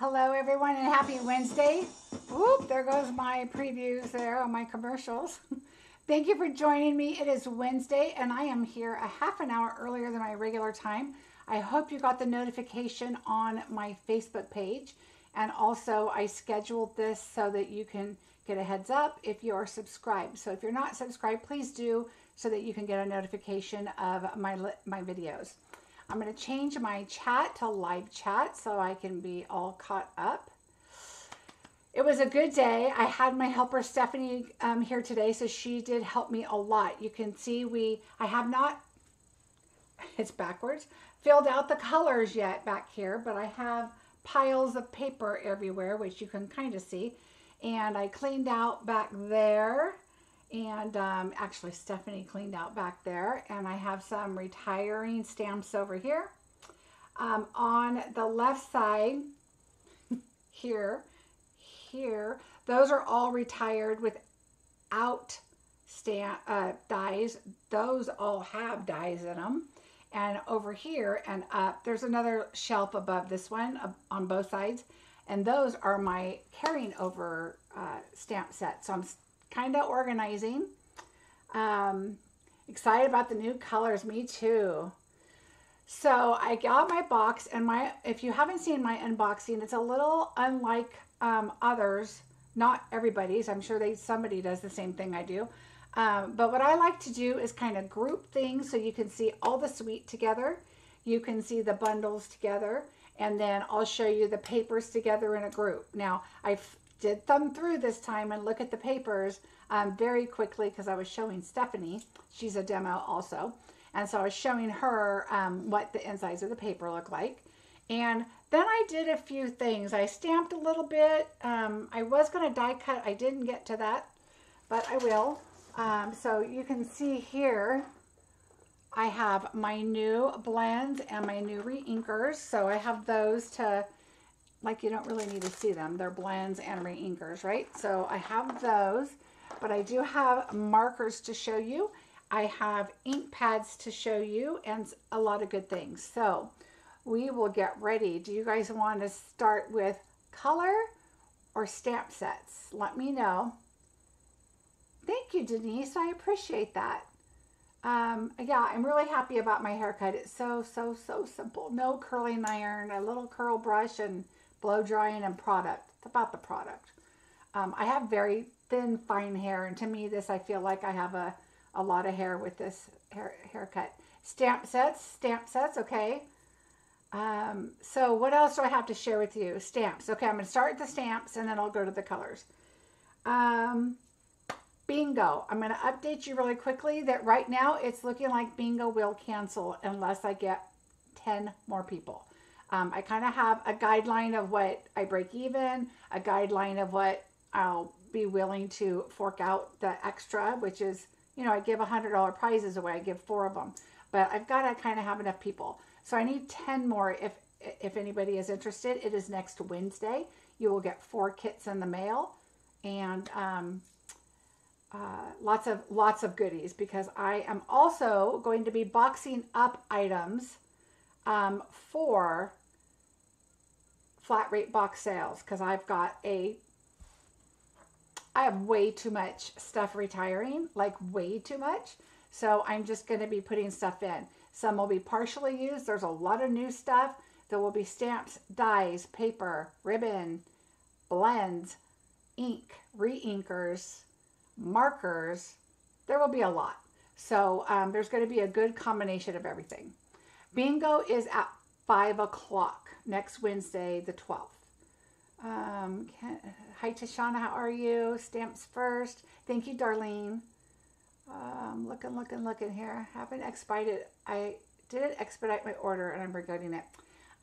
Hello, everyone, and happy Wednesday. Whoop, there goes my previews there on my commercials. Thank you for joining me. It is Wednesday, and I am here a half an hour earlier than my regular time. I hope you got the notification on my Facebook page. And also, I scheduled this so that you can get a heads up if you are subscribed. So if you're not subscribed, please do so that you can get a notification of my, my videos. I'm going to change my chat to live chat so I can be all caught up. It was a good day. I had my helper Stephanie um, here today, so she did help me a lot. You can see we, I have not, it's backwards, filled out the colors yet back here, but I have piles of paper everywhere, which you can kind of see. And I cleaned out back there and um, actually Stephanie cleaned out back there and I have some retiring stamps over here. Um, on the left side here, here, those are all retired without stamp uh, dies. Those all have dies in them. And over here and up, there's another shelf above this one uh, on both sides. And those are my carrying over uh, stamp sets. So I'm kind of organizing. Um, excited about the new colors. Me too. So I got my box and my, if you haven't seen my unboxing, it's a little unlike um, others, not everybody's. I'm sure they, somebody does the same thing I do. Um, but what I like to do is kind of group things so you can see all the suite together. You can see the bundles together and then I'll show you the papers together in a group. Now, I did thumb through this time and look at the papers um, very quickly because I was showing Stephanie. She's a demo also. And so I was showing her um, what the insides of the paper look like. And then I did a few things. I stamped a little bit. Um, I was going to die cut. I didn't get to that, but I will. Um, so you can see here, I have my new blends and my new re-inkers. So I have those to like you don't really need to see them. They're blends and re-inkers, right? So I have those, but I do have markers to show you. I have ink pads to show you and a lot of good things. So we will get ready. Do you guys want to start with color or stamp sets? Let me know. Thank you, Denise. I appreciate that. Um, yeah, I'm really happy about my haircut. It's so, so, so simple. No curling iron, a little curl brush, and blow drying and product. It's about the product. Um, I have very thin, fine hair, and to me, this I feel like I have a, a lot of hair with this hair, haircut. Stamp sets, stamp sets, okay. Um, so what else do I have to share with you? Stamps. Okay, I'm going to start with the stamps, and then I'll go to the colors. Um, bingo. I'm going to update you really quickly that right now it's looking like bingo will cancel unless I get 10 more people. Um, I kind of have a guideline of what I break even, a guideline of what I'll be willing to fork out the extra, which is, you know, I give $100 prizes away. I give four of them. But I've got to kind of have enough people. So I need 10 more if, if anybody is interested. It is next Wednesday. You will get four kits in the mail and um, uh, lots of lots of goodies because I am also going to be boxing up items um, for flat rate box sales because I've got a I have way too much stuff retiring, like way too much. So I'm just going to be putting stuff in. Some will be partially used. There's a lot of new stuff. There will be stamps, dies, paper, ribbon, blends, ink, re-inkers, markers. There will be a lot. So um, there's going to be a good combination of everything. Bingo is at 5 o'clock next Wednesday, the 12th. Um, can, hi, Tashana. How are you? Stamps first. Thank you, Darlene. Um, looking, looking, looking here. I haven't expedited. I didn't expedite my order and I'm regretting it.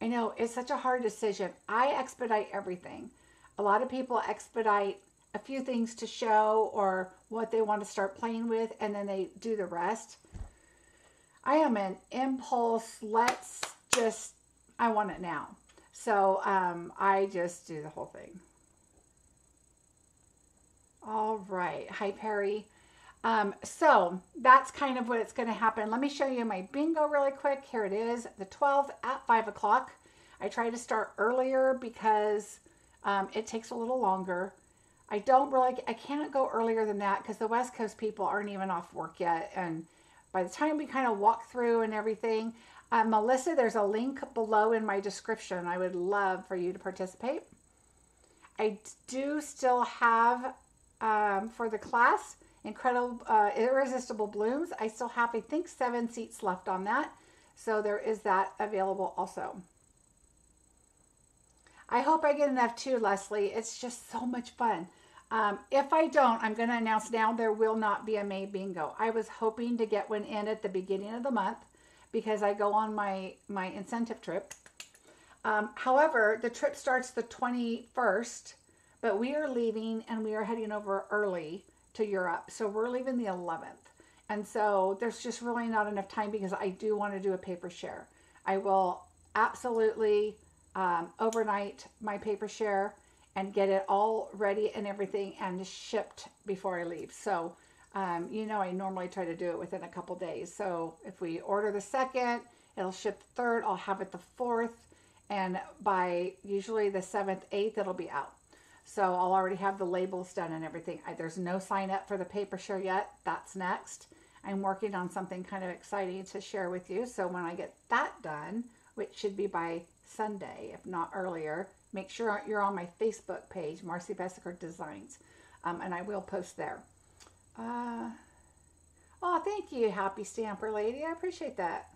I know it's such a hard decision. I expedite everything. A lot of people expedite a few things to show or what they want to start playing with and then they do the rest. I am an impulse. Let's just I want it now. So um, I just do the whole thing. All right. Hi, Perry. Um, so that's kind of what it's going to happen. Let me show you my bingo really quick. Here it is, the 12th at 5 o'clock. I try to start earlier because um, it takes a little longer. I don't really, I can't go earlier than that because the West Coast people aren't even off work yet. And by the time we kind of walk through and everything, uh, Melissa, there's a link below in my description. I would love for you to participate. I do still have um, for the class incredible uh, irresistible blooms. I still have, I think, seven seats left on that. So there is that available also. I hope I get enough too, Leslie. It's just so much fun. Um, if I don't, I'm going to announce now there will not be a May bingo. I was hoping to get one in at the beginning of the month because I go on my, my incentive trip. Um, however, the trip starts the 21st, but we are leaving and we are heading over early to Europe. So we're leaving the 11th. And so there's just really not enough time because I do want to do a paper share. I will absolutely um, overnight my paper share and get it all ready and everything and shipped before I leave. So, um, you know, I normally try to do it within a couple days. So if we order the second, it'll ship the third, I'll have it the fourth, and by usually the seventh, eighth, it'll be out. So I'll already have the labels done and everything. I, there's no sign up for the paper share yet. That's next. I'm working on something kind of exciting to share with you. So when I get that done, which should be by Sunday, if not earlier, make sure you're on my Facebook page, Marcie Besecker Designs, um, and I will post there. Uh, oh, thank you, Happy Stamper Lady. I appreciate that.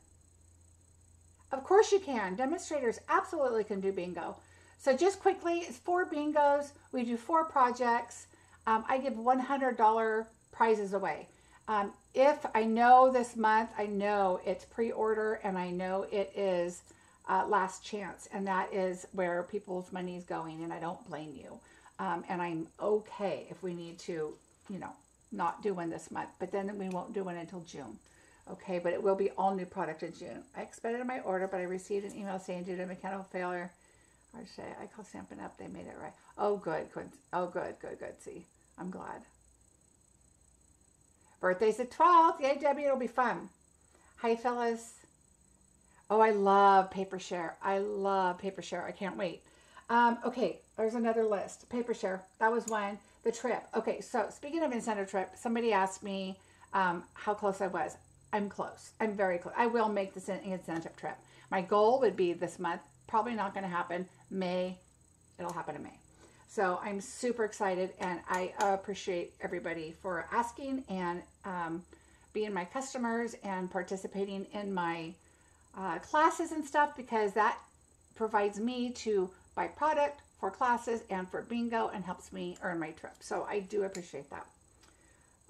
Of course you can. Demonstrators absolutely can do bingo. So just quickly, it's four bingos. We do four projects. Um, I give $100 prizes away. Um, if I know this month, I know it's pre-order and I know it is uh, last chance, and that is where people's money is going, and I don't blame you. Um, and I'm okay if we need to, you know, not do one this month, but then we won't do one until June. Okay, but it will be all new product in June. I expedited my order, but I received an email saying due to mechanical failure, I say I call Stampin' Up. They made it right. Oh, good, good. Oh, good, good, good. See, I'm glad. Birthday's the 12th. Yay, Debbie, it'll be fun. Hi, fellas. Oh, I love paper share. I love paper share. I can't wait. Um, okay, there's another list. Paper share. That was one. The trip. Okay, so speaking of incentive trip, somebody asked me um, how close I was. I'm close. I'm very close. I will make this incentive trip. My goal would be this month. Probably not going to happen. May. It'll happen in May. So I'm super excited and I appreciate everybody for asking and um, being my customers and participating in my uh, classes and stuff because that provides me to buy product for classes and for bingo and helps me earn my trip. So I do appreciate that.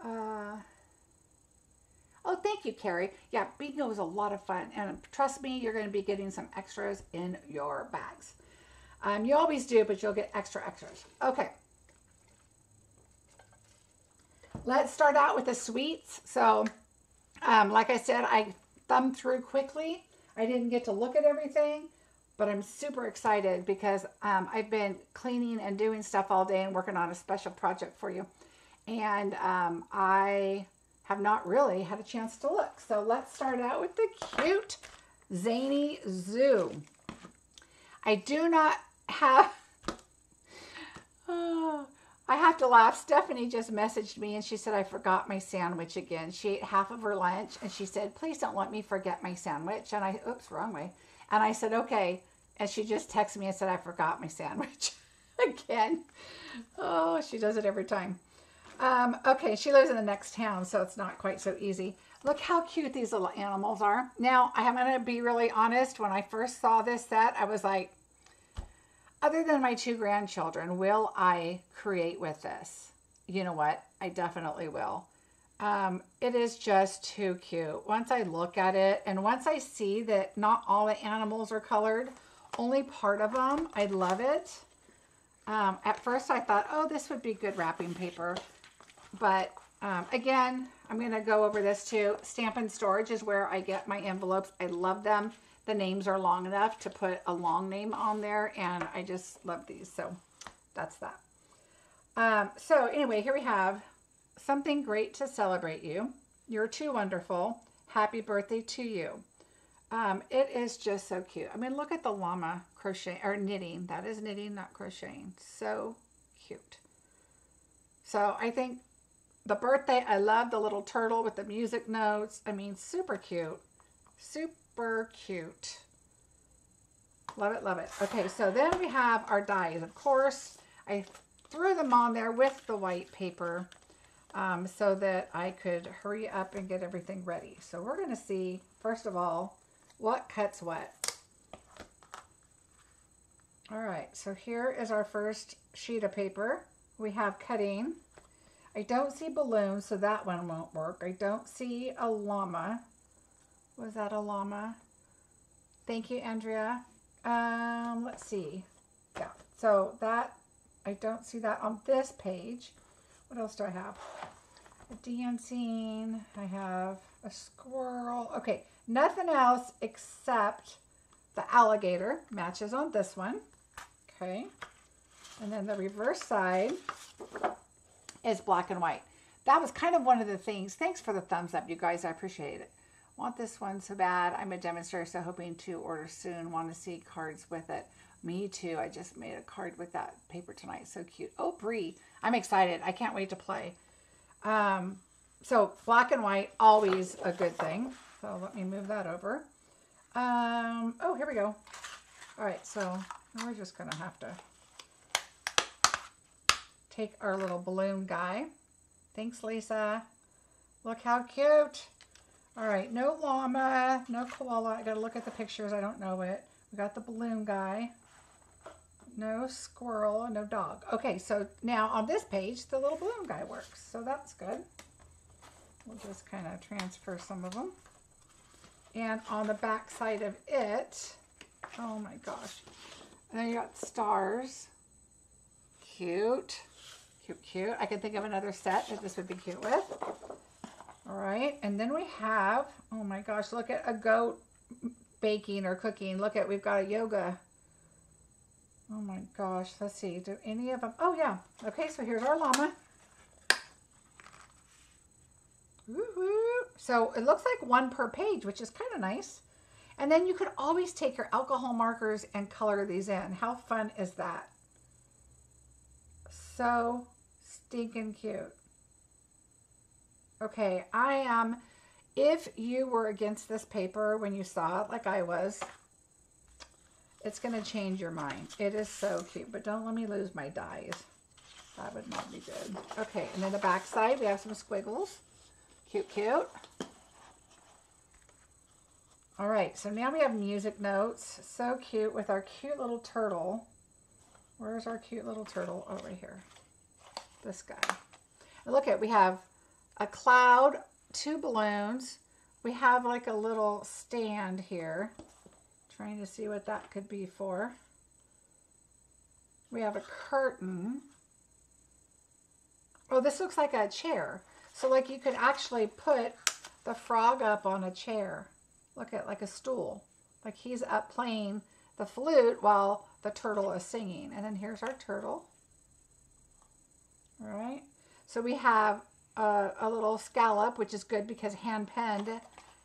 Uh, oh, thank you, Carrie. Yeah, bingo is a lot of fun. And trust me, you're going to be getting some extras in your bags. Um, you always do, but you'll get extra extras. Okay. Let's start out with the suites. So, um, like I said, I thumbed through quickly. I didn't get to look at everything, but I'm super excited because um, I've been cleaning and doing stuff all day and working on a special project for you. And um, I have not really had a chance to look. So let's start out with the cute Zany Zoo. I do not have... Oh, I have to laugh. Stephanie just messaged me and she said, I forgot my sandwich again. She ate half of her lunch and she said, please don't let me forget my sandwich. And I, oops, wrong way. And I said, okay. And she just texted me and said, I forgot my sandwich again. Oh, she does it every time. Um, okay, she lives in the next town, so it's not quite so easy. Look how cute these little animals are. Now, I'm going to be really honest. When I first saw this set, I was like, other than my two grandchildren, will I create with this? You know what? I definitely will. Um, it is just too cute. Once I look at it and once I see that not all the animals are colored, only part of them, I love it. Um, at first I thought, oh, this would be good wrapping paper. But um, again, I'm going to go over this too. Stamp N Storage is where I get my envelopes. I love them the names are long enough to put a long name on there and I just love these so that's that um, so anyway here we have something great to celebrate you you're too wonderful happy birthday to you Um, it is just so cute. I mean, look at the llama crochet or knitting. That is knitting, not crocheting. So cute. So I think the birthday, I love the little turtle with the music notes. I mean, super cute. Super cute. Love it, love it. Okay, so then we have our dies. Of course, I threw them on there with the white paper um, so that I could hurry up and get everything ready. So we're going to see, first of all, what cuts what. All right, so here is our first sheet of paper. We have cutting. I don't see balloons, so that one won't work. I don't see a llama. Was that a llama? Thank you, Andrea. Um, let's see. Yeah, so that, I don't see that on this page. What else do I have? A dancing. I have a squirrel. Okay, nothing else except the alligator matches on this one. Okay. And then the reverse side is black and white. That was kind of one of the things. Thanks for the thumbs up, you guys. I appreciate it. Want this one so bad. I'm a demonstrator, so hoping to order soon. Want to see cards with it. Me too. I just made a card with that paper tonight. So cute. Oh, Brie. I'm excited. I can't wait to play. Um, so black and white, always a good thing. So let me move that over. Um, oh, here we go. All right, so we're just going to have to take our little balloon guy. Thanks, Lisa. Look how cute. All right, no llama, no koala. I got to look at the pictures. I don't know it. We got the balloon guy. No squirrel, no dog. Okay, so now on this page, the little balloon guy works. So that's good. We'll just kind of transfer some of them. And on the back side of it, oh my gosh. And then you got stars. Cute. Cute, cute. I can think of another set that this would be cute with. All right. And then we have, oh my gosh, look at a goat baking or cooking. Look at, we've got a yoga. Oh my gosh. Let's see. Do any of them, oh yeah. Okay, so here's our llama. So it looks like one per page, which is kind of nice. And then you could always take your alcohol markers and color these in. How fun is that? So stinking cute. Okay, I am, if you were against this paper when you saw it like I was, it's going to change your mind. It is so cute, but don't let me lose my dies. That would not be good. Okay, and then the back side, we have some squiggles. Cute, cute. All right, so now we have music notes. So cute with our cute little turtle. Where's our cute little turtle? Oh, right here. This guy. And look at, we have a cloud, two balloons. We have like a little stand here. Trying to see what that could be for. We have a curtain. Oh, this looks like a chair. So like you could actually put the frog up on a chair. Look at like a stool. Like he's up playing the flute while the turtle is singing. And then here's our turtle. All right. So we have a, a little scallop, which is good because hand penned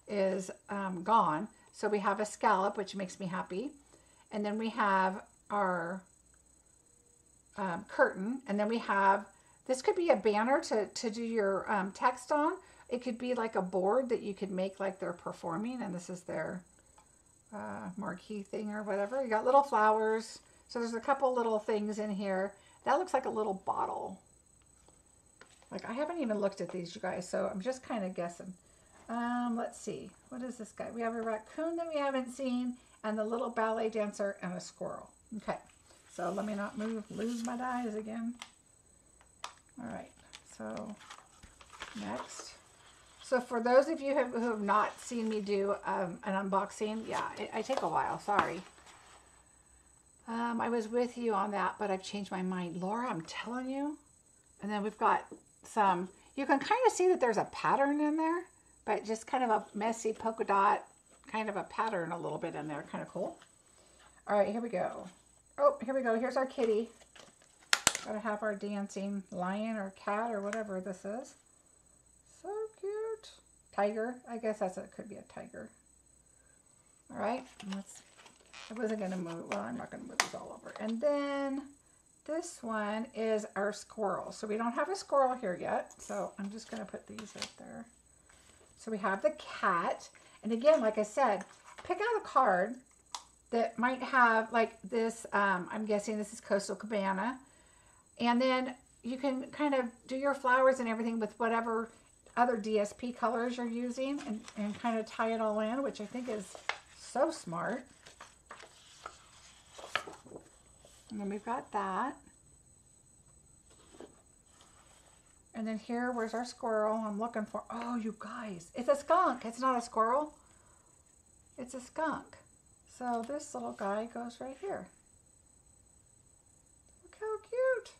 is um, gone. So we have a scallop, which makes me happy. And then we have our um, curtain. And then we have this could be a banner to, to do your um, text on. It could be like a board that you could make like they're performing and this is their uh, marquee thing or whatever. You got little flowers. So there's a couple little things in here. That looks like a little bottle. Like I haven't even looked at these, you guys, so I'm just kind of guessing. Um, let's see. What is this guy? We have a raccoon that we haven't seen and the little ballet dancer and a squirrel. Okay, so let me not move, lose my dies again. All right, so next. So for those of you who have, who have not seen me do um, an unboxing, yeah, it, I take a while, sorry. Um, I was with you on that, but I've changed my mind. Laura, I'm telling you. And then we've got some, you can kind of see that there's a pattern in there, but just kind of a messy polka dot, kind of a pattern a little bit in there, kind of cool. All right, here we go. Oh, here we go. Here's our kitty. Gotta have our dancing lion or cat or whatever this is. So cute. Tiger. I guess that's it. Could be a tiger. All right, let's, I wasn't gonna move, well, I'm not gonna move this all over. And then this one is our squirrel. So we don't have a squirrel here yet. So I'm just gonna put these right there. So we have the cat. And again, like I said, pick out a card that might have like this, um, I'm guessing this is Coastal Cabana. And then you can kind of do your flowers and everything with whatever other DSP colors you're using and, and kind of tie it all in, which I think is so smart. And then we've got that. And then here, where's our squirrel? I'm looking for, oh, you guys, it's a skunk. It's not a squirrel. It's a skunk. So this little guy goes right here. Look how cute.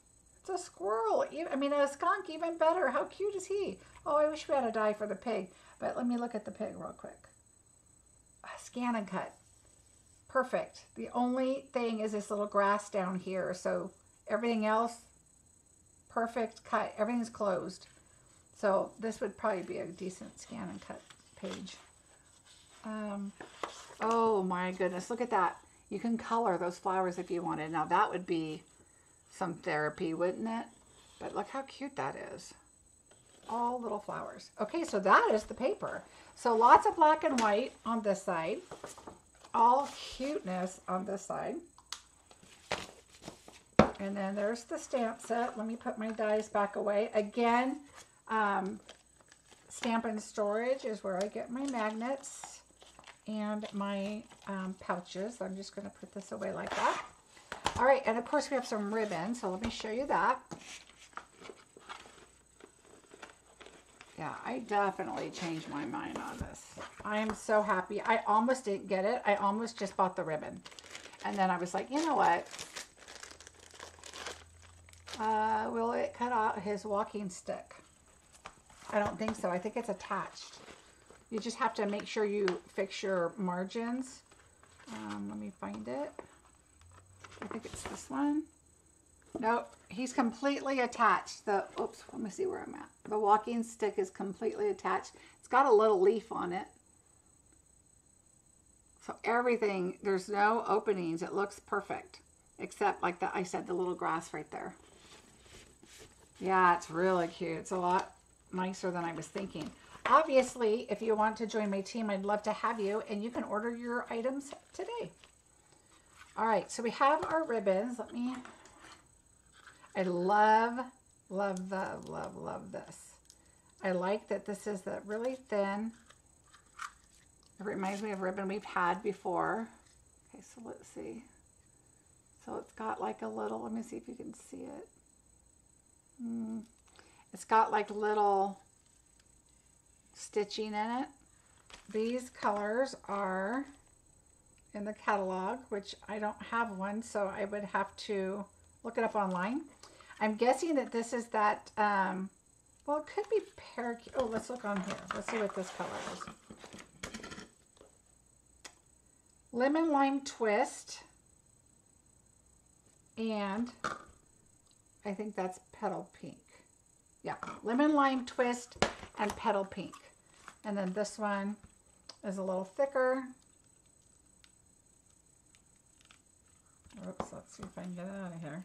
A squirrel. I mean, a skunk, even better. How cute is he? Oh, I wish we had a die for the pig. But let me look at the pig real quick. Scan and cut. Perfect. The only thing is this little grass down here. So everything else, perfect cut. Everything's closed. So this would probably be a decent scan and cut page. Um, oh my goodness, look at that. You can color those flowers if you wanted. Now that would be some therapy, wouldn't it? But look how cute that is. All little flowers. Okay, so that is the paper. So lots of black and white on this side. All cuteness on this side. And then there's the stamp set. Let me put my dies back away. Again, um, Stamp N Storage is where I get my magnets and my um, pouches. I'm just going to put this away like that. All right, and of course we have some ribbon, so let me show you that. Yeah, I definitely changed my mind on this. I am so happy. I almost didn't get it. I almost just bought the ribbon. And then I was like, you know what? Uh, will it cut out his walking stick? I don't think so. I think it's attached. You just have to make sure you fix your margins. Um, let me find it. I think it's this one. Nope, he's completely attached. The, oops, let me see where I'm at. The walking stick is completely attached. It's got a little leaf on it. So everything, there's no openings. It looks perfect. Except like that, I said, the little grass right there. Yeah, it's really cute. It's a lot nicer than I was thinking. Obviously, if you want to join my team, I'd love to have you, and you can order your items today. All right, so we have our ribbons. Let me, I love, love, love, love, love this. I like that this is the really thin. It reminds me of ribbon we've had before. Okay, so let's see. So it's got like a little, let me see if you can see it. Mm. It's got like little stitching in it. These colors are in the catalog, which I don't have one, so I would have to look it up online. I'm guessing that this is that, um, well, it could be parakeet. Oh, let's look on here. Let's see what this color is. Lemon Lime Twist. And I think that's Petal Pink. Yeah, Lemon Lime Twist and Petal Pink. And then this one is a little thicker. Oops, let's see if I can get it out of here.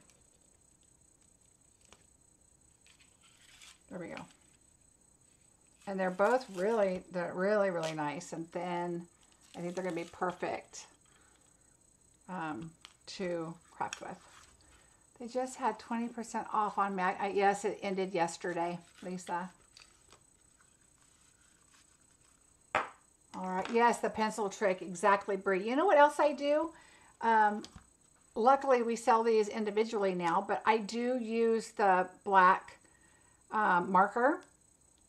There we go. And they're both really, they're really, really nice and thin. I think they're going to be perfect um, to craft with. They just had 20% off on Mag. Uh, yes, it ended yesterday, Lisa. All right. Yes, the pencil trick. Exactly, Brie. You know what else I do? Um, luckily, we sell these individually now, but I do use the black um, marker.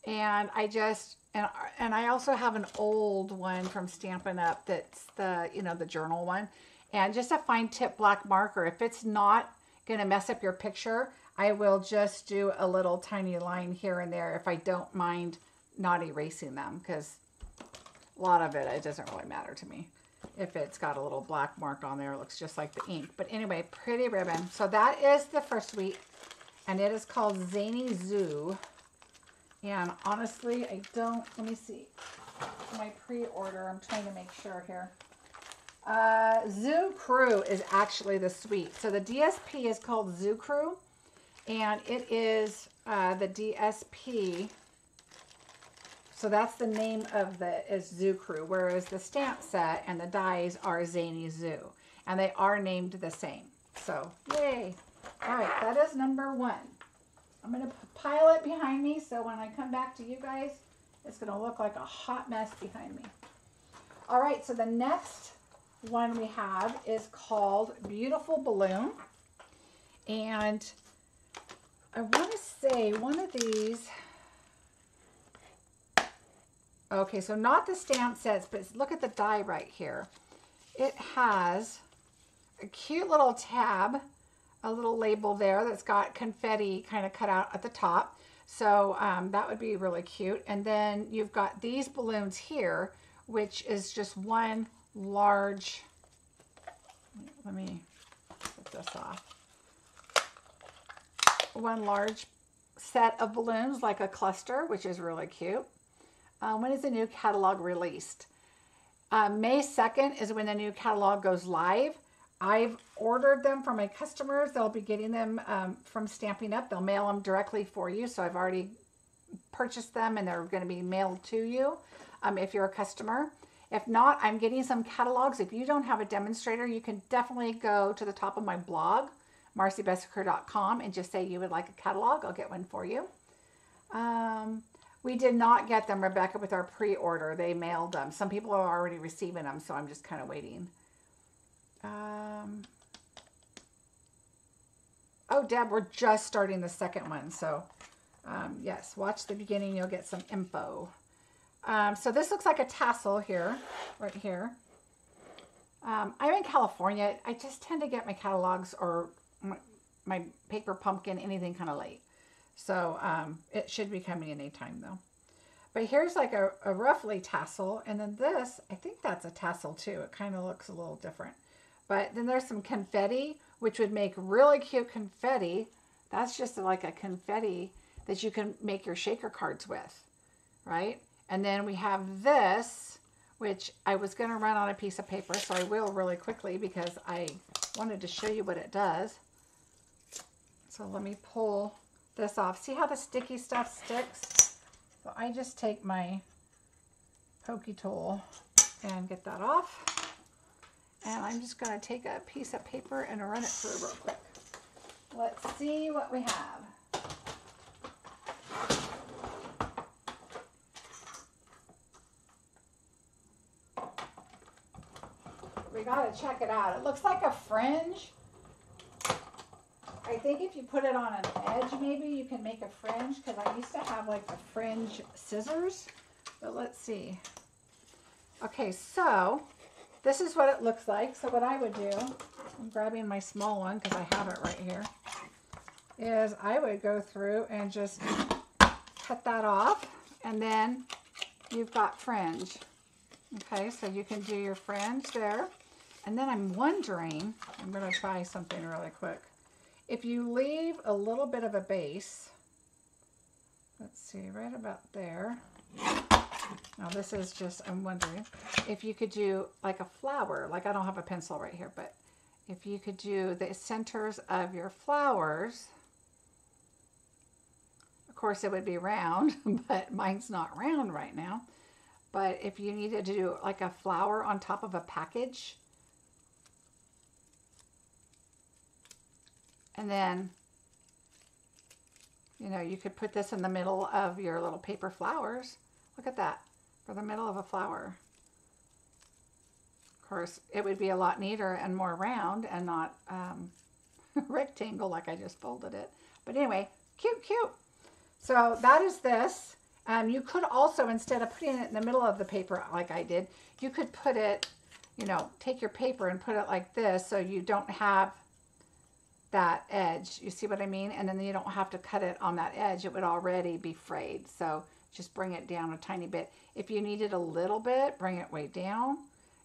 And I just, and, and I also have an old one from Stampin' Up! that's the, you know, the journal one. And just a fine tip black marker. If it's not going to mess up your picture, I will just do a little tiny line here and there if I don't mind not erasing them because a lot of it, it doesn't really matter to me. If it's got a little black mark on there, it looks just like the ink. But anyway, pretty ribbon. So that is the first week, and it is called Zany Zoo. And honestly, I don't, let me see, my pre-order, I'm trying to make sure here. Uh, Zoo Crew is actually the suite. So the DSP is called Zoo Crew, and it is uh, the DSP. So that's the name of the is Zoo Crew, whereas the stamp set and the dies are Zany Zoo, and they are named the same. So yay! All right, that is number one. I'm gonna pile it behind me so when I come back to you guys, it's gonna look like a hot mess behind me. All right, so the next one we have is called Beautiful Balloon. And I want to say one of these, okay, so not the stamp sets, but look at the die right here. It has a cute little tab, a little label there that's got confetti kind of cut out at the top. So um, that would be really cute. And then you've got these balloons here, which is just one large, let me put this off, one large set of balloons like a cluster, which is really cute. Uh, when is the new catalog released? Uh, May 2nd is when the new catalog goes live. I've ordered them for my customers. They'll be getting them um, from Stampin' Up. They'll mail them directly for you. So I've already purchased them and they're going to be mailed to you um, if you're a customer. If not, I'm getting some catalogs. If you don't have a demonstrator, you can definitely go to the top of my blog, marciebesecker.com, and just say you would like a catalog. I'll get one for you. Um, we did not get them, Rebecca, with our pre-order. They mailed them. Some people are already receiving them, so I'm just kind of waiting. Um, oh, Deb, we're just starting the second one. So, um, yes, watch the beginning. You'll get some info. Um, so this looks like a tassel here, right here. Um, I'm in California. I just tend to get my catalogs or my, my paper pumpkin, anything kind of late. So um, it should be coming anytime though. But here's like a, a roughly tassel. And then this, I think that's a tassel too. It kind of looks a little different. But then there's some confetti, which would make really cute confetti. That's just like a confetti that you can make your shaker cards with, right? And then we have this, which I was going to run on a piece of paper, so I will really quickly because I wanted to show you what it does. So let me pull this off. See how the sticky stuff sticks? So I just take my pokey tool and get that off. And I'm just going to take a piece of paper and run it through real quick. Let's see what we have. We got to check it out. It looks like a fringe. I think if you put it on an edge, maybe you can make a fringe because I used to have like the fringe scissors. But let's see. Okay, so this is what it looks like. So what I would do, I'm grabbing my small one because I have it right here, is I would go through and just cut that off. And then you've got fringe. Okay, so you can do your fringe there. And then I'm wondering, I'm going to try something really quick. If you leave a little bit of a base, let's see, right about there. Now this is just, I'm wondering if you could do like a flower, like I don't have a pencil right here, but if you could do the centers of your flowers, of course it would be round, but mine's not round right now. But if you needed to do like a flower on top of a package, and then, you know, you could put this in the middle of your little paper flowers. Look at that, for the middle of a flower. Of course, it would be a lot neater and more round and not um, rectangle like I just folded it. But anyway, cute, cute. So that is this. Um, you could also, instead of putting it in the middle of the paper like I did, you could put it, you know, take your paper and put it like this so you don't have that edge. You see what I mean? And then you don't have to cut it on that edge. It would already be frayed. So just bring it down a tiny bit. If you need it a little bit, bring it way down.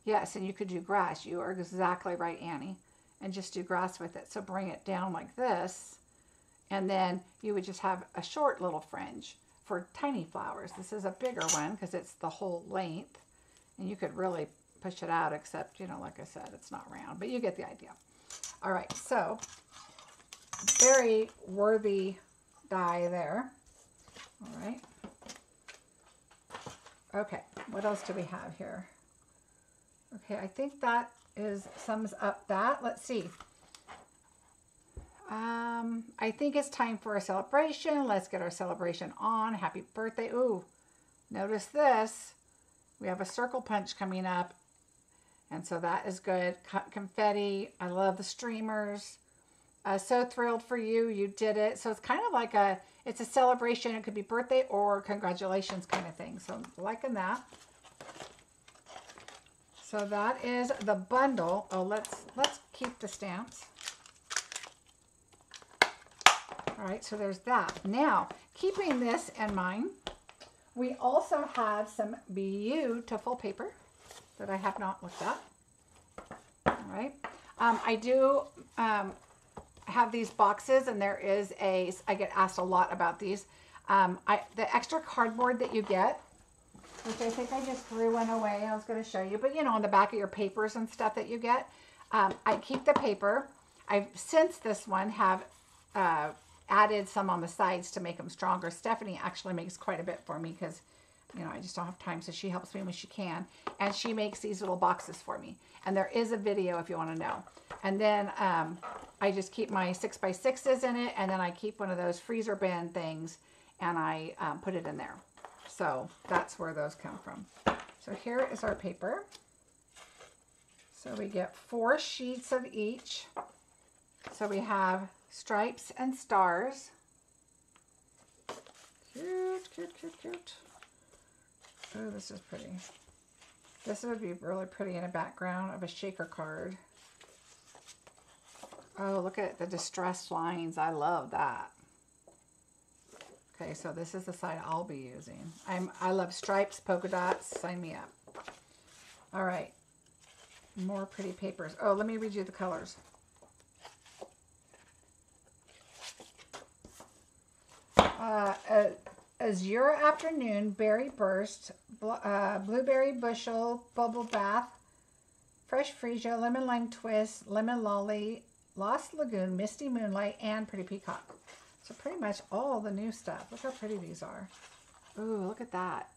Yes, and you could do grass. You are exactly right, Annie. And just do grass with it. So bring it down like this. And then you would just have a short little fringe for tiny flowers. This is a bigger one because it's the whole length. And you could really push it out, except, you know, like I said, it's not round, but you get the idea. All right, so very worthy die there. All right. Okay, what else do we have here? Okay, I think that is sums up that. Let's see. Um, I think it's time for a celebration. Let's get our celebration on. Happy birthday. Ooh, notice this. We have a circle punch coming up. And so that is good. Confetti. I love the streamers. Uh, so thrilled for you. You did it. So it's kind of like a, it's a celebration. It could be birthday or congratulations kind of thing. So I'm liking that. So that is the bundle. Oh, let's, let's keep the stamps. All right, so there's that. Now, keeping this in mind, we also have some beautiful paper that I have not looked at. All right. Um, I do um, have these boxes and there is a, I get asked a lot about these. Um, I, the extra cardboard that you get, which I think I just threw one away. I was going to show you, but you know, on the back of your papers and stuff that you get, um, I keep the paper. I've since this one have uh, added some on the sides to make them stronger. Stephanie actually makes quite a bit for me because, you know, I just don't have time. So she helps me when she can. And she makes these little boxes for me. And there is a video if you want to know. And then um, I just keep my 6 by 6s in it. And then I keep one of those freezer bin things and I um, put it in there. So that's where those come from. So here is our paper. So we get four sheets of each. So we have stripes and stars. Cute, cute, cute, cute. Oh, this is pretty. This would be really pretty in a background of a shaker card. Oh, look at the distressed lines. I love that. Okay, so this is the side I'll be using. I'm I love stripes, polka dots. Sign me up. All right. More pretty papers. Oh, let me read you the colors. uh, a, Azure Afternoon, Berry Burst, uh, Blueberry Bushel, Bubble Bath, Fresh Freesia, Lemon Lime Twist, Lemon Lolly, Lost Lagoon, Misty Moonlight, and Pretty Peacock. So pretty much all the new stuff. Look how pretty these are. Ooh, look at that.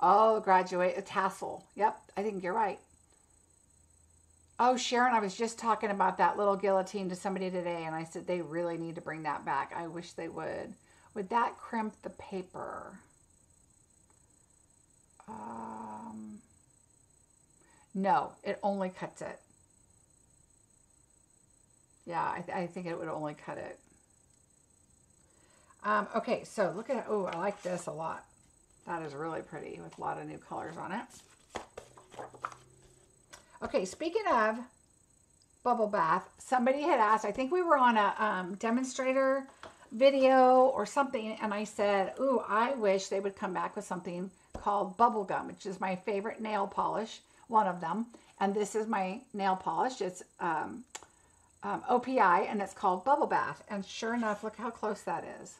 Oh, graduate, a tassel. Yep, I think you're right. Oh, Sharon, I was just talking about that little guillotine to somebody today, and I said they really need to bring that back. I wish they would. Would that crimp the paper? Um, no, it only cuts it. Yeah, I, th I think it would only cut it. Um, okay, so look at, oh, I like this a lot. That is really pretty with a lot of new colors on it. Okay, speaking of bubble bath, somebody had asked, I think we were on a um, demonstrator video or something, and I said, ooh, I wish they would come back with something called bubble gum, which is my favorite nail polish, one of them. And this is my nail polish. It's um, um, OPI, and it's called Bubble Bath. And sure enough, look how close that is.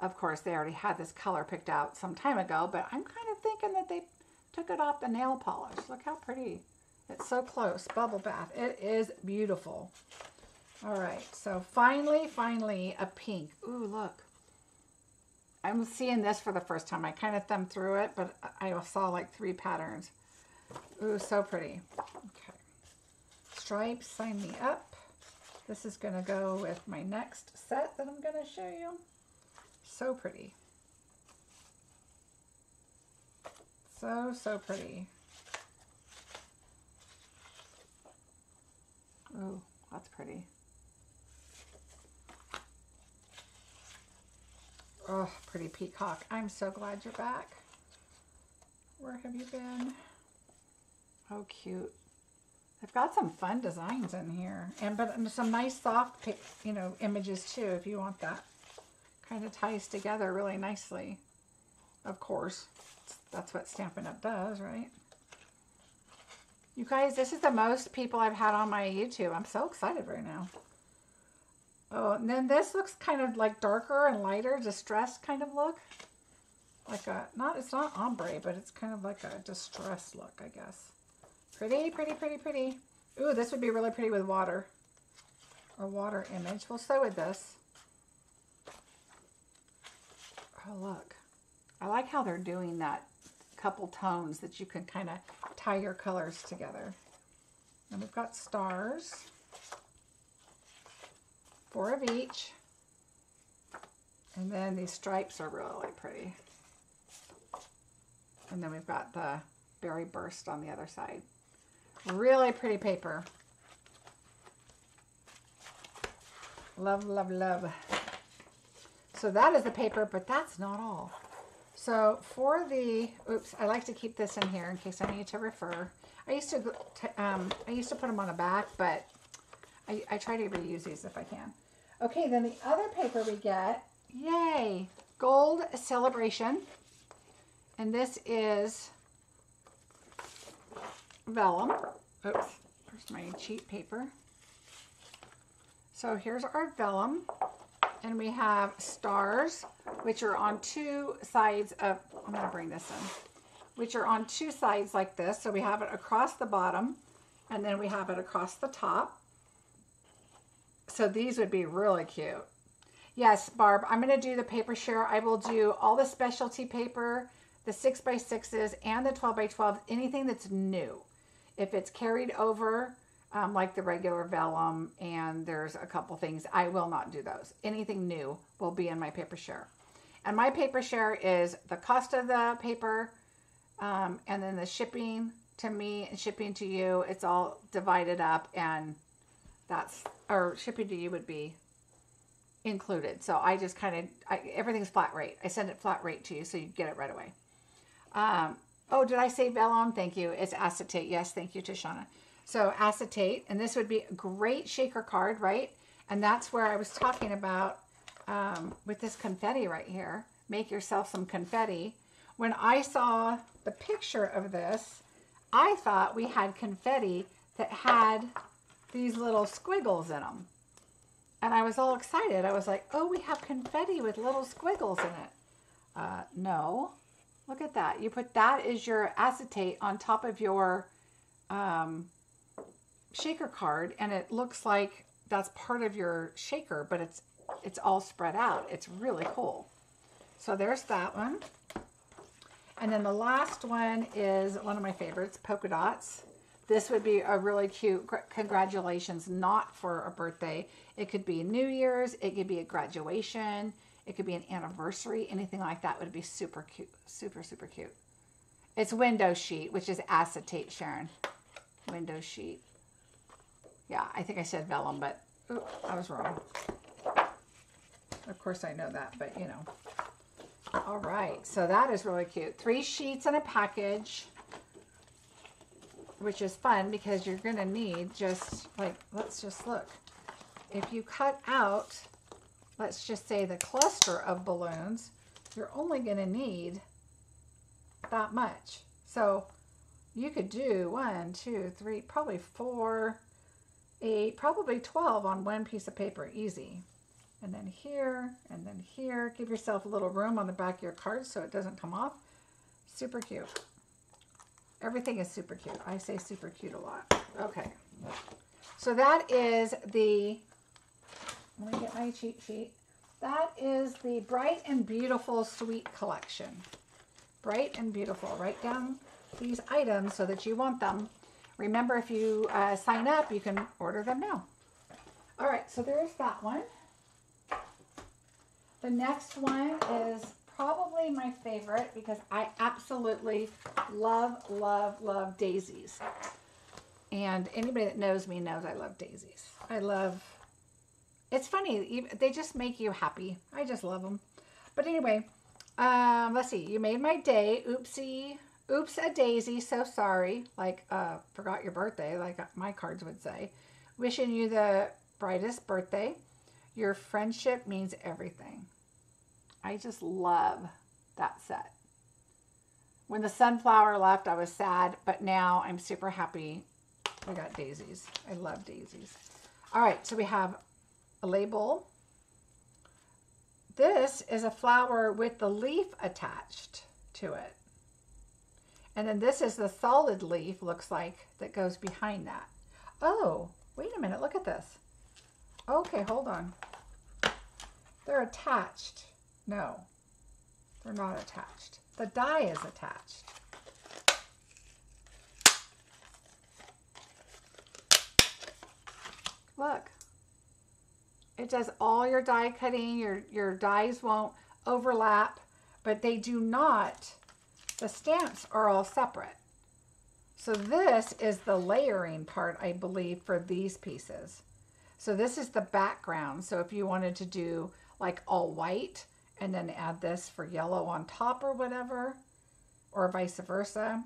Of course, they already had this color picked out some time ago, but I'm kind of thinking that they took it off the nail polish. Look how pretty. It's so close. Bubble bath. It is beautiful. All right. So finally, finally, a pink. Ooh, look. I'm seeing this for the first time. I kind of thumbed through it, but I saw like three patterns. Ooh, so pretty. Okay. Stripes, sign me up. This is going to go with my next set that I'm going to show you. So pretty. So, so pretty. Oh, that's pretty. Oh, pretty peacock. I'm so glad you're back. Where have you been? Oh, cute. I've got some fun designs in here. And but some nice soft, you know, images too, if you want that. Kind of ties together really nicely. Of course. That's what Stampin' Up! does, right? You guys, this is the most people I've had on my YouTube. I'm so excited right now. Oh, and then this looks kind of like darker and lighter, distressed kind of look. like a, not, it's not ombre, but it's kind of like a distressed look, I guess. Pretty, pretty, pretty, pretty. Ooh, this would be really pretty with water. Or water image. We'll sew with this. Oh, look. I like how they're doing that couple tones that you can kind of tie your colors together. And we've got stars. Four of each. And then these stripes are really pretty. And then we've got the berry burst on the other side. Really pretty paper. Love, love, love. So that is the paper, but that's not all. So for the, oops, I like to keep this in here in case I need to refer. I used to, um, I used to put them on the back, but I, I try to reuse these if I can. Okay, then the other paper we get, yay, Gold Celebration. And this is vellum. Oops, there's my cheap paper. So here's our vellum. And we have stars, which are on two sides of, I'm going to bring this in, which are on two sides like this. So we have it across the bottom, and then we have it across the top. So these would be really cute. Yes, Barb, I'm going to do the paper share. I will do all the specialty paper, the 6 by 6s and the 12 by 12s, anything that's new. If it's carried over, um, like the regular vellum, and there's a couple things, I will not do those. Anything new will be in my paper share. And my paper share is the cost of the paper, um, and then the shipping to me and shipping to you. It's all divided up, and that's, or shipping to you would be included. So I just kind of, everything's flat rate. I send it flat rate to you so you get it right away. Um, oh, did I say vellum? Thank you. It's acetate. Yes, thank you, Tishana. So acetate, and this would be a great shaker card, right? And that's where I was talking about um, with this confetti right here. Make yourself some confetti. When I saw the picture of this, I thought we had confetti that had these little squiggles in them. And I was all excited. I was like, oh, we have confetti with little squiggles in it. Uh, no. Look at that. You put that as your acetate on top of your um, shaker card, and it looks like that's part of your shaker, but it's it's all spread out. It's really cool. So there's that one. And then the last one is one of my favorites, polka dots. This would be a really cute congratulations, not for a birthday. It could be New Year's, it could be a graduation, it could be an anniversary, anything like that would be super cute, super, super cute. It's window sheet, which is acetate, Sharon. Window sheet. Yeah, I think I said vellum, but ooh, I was wrong. Of course I know that, but you know. All right, so that is really cute. Three sheets in a package which is fun because you're going to need just like, let's just look. If you cut out, let's just say the cluster of balloons, you're only going to need that much. So you could do one, two, three, probably four, eight, probably 12 on one piece of paper, easy. And then here, and then here. Give yourself a little room on the back of your card so it doesn't come off. Super cute. Everything is super cute. I say super cute a lot. Okay. So that is the, let me get my cheat sheet. That is the Bright and Beautiful Suite Collection. Bright and Beautiful. Write down these items so that you want them. Remember, if you uh, sign up, you can order them now. All right, so there's that one. The next one is probably my favorite because I absolutely love, love, love daisies. And anybody that knows me knows I love daisies. I love, it's funny, they just make you happy. I just love them. But anyway, um, let's see, you made my day. Oopsie, oops a daisy, so sorry. Like, uh, forgot your birthday, like my cards would say. Wishing you the brightest birthday. Your friendship means everything. I just love that set. When the sunflower left, I was sad, but now I'm super happy we got daisies. I love daisies. All right, so we have a label, this is a flower with the leaf attached to it. And then this is the solid leaf, looks like, that goes behind that. Oh, wait a minute, look at this. Okay, hold on. They're attached. No, they're not attached. The die is attached. Look. It does all your die cutting. Your, your dies won't overlap, but they do not. The stamps are all separate. So this is the layering part, I believe, for these pieces. So this is the background. So if you wanted to do like all white and then add this for yellow on top or whatever, or vice versa.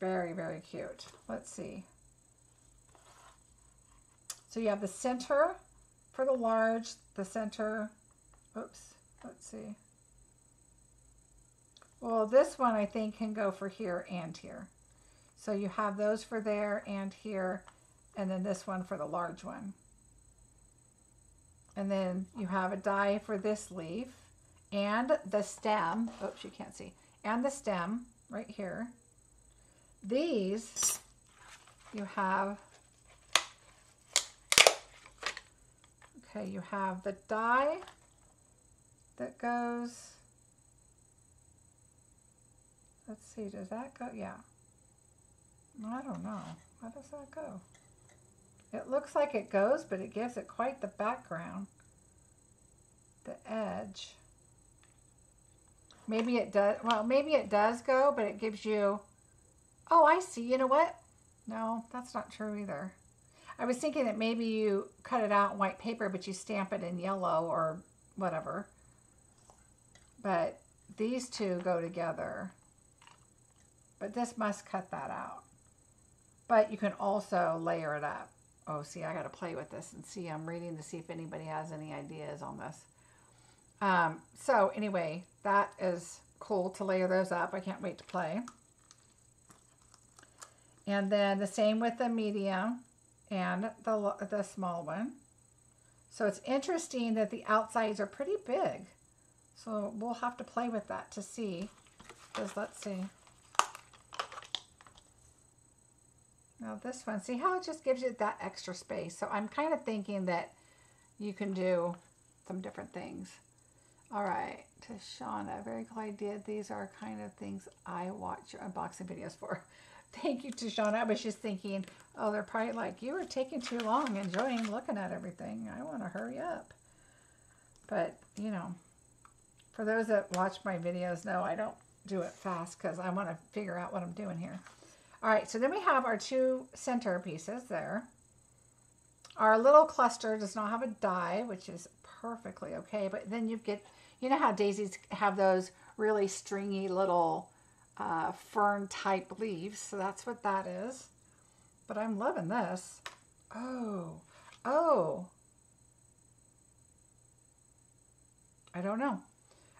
Very, very cute. Let's see. So you have the center for the large, the center, oops, let's see. Well, this one I think can go for here and here. So you have those for there and here, and then this one for the large one. And then you have a die for this leaf and the stem. Oh, Oops, you can't see. And the stem right here. These, you have Okay, you have the die that goes, let's see, does that go? Yeah. I don't know. How does that go? It looks like it goes, but it gives it quite the background. The edge. Maybe it does, well, maybe it does go, but it gives you, oh, I see. You know what? No, that's not true either. I was thinking that maybe you cut it out in white paper, but you stamp it in yellow or whatever. But these two go together. But this must cut that out. But you can also layer it up. Oh, see, I got to play with this and see. I'm reading to see if anybody has any ideas on this. Um, so anyway, that is cool to layer those up. I can't wait to play. And then the same with the medium and the, the small one. So it's interesting that the outsides are pretty big. So we'll have to play with that to see. Because let's see. Now this one, see how it just gives you that extra space. So I'm kind of thinking that you can do some different things. All right, to Shauna, very cool idea. These are kind of things I watch your unboxing videos for. Thank you, Tashana. I was just thinking, oh, they're probably like, you were taking too long, enjoying looking at everything. I want to hurry up. But, you know, for those that watch my videos know I don't do it fast because I want to figure out what I'm doing here. All right, so then we have our two center pieces there. Our little cluster does not have a die, which is perfectly okay. But then you get, you know how daisies have those really stringy little uh, fern type leaves. So that's what that is. But I'm loving this. Oh, oh. I don't know.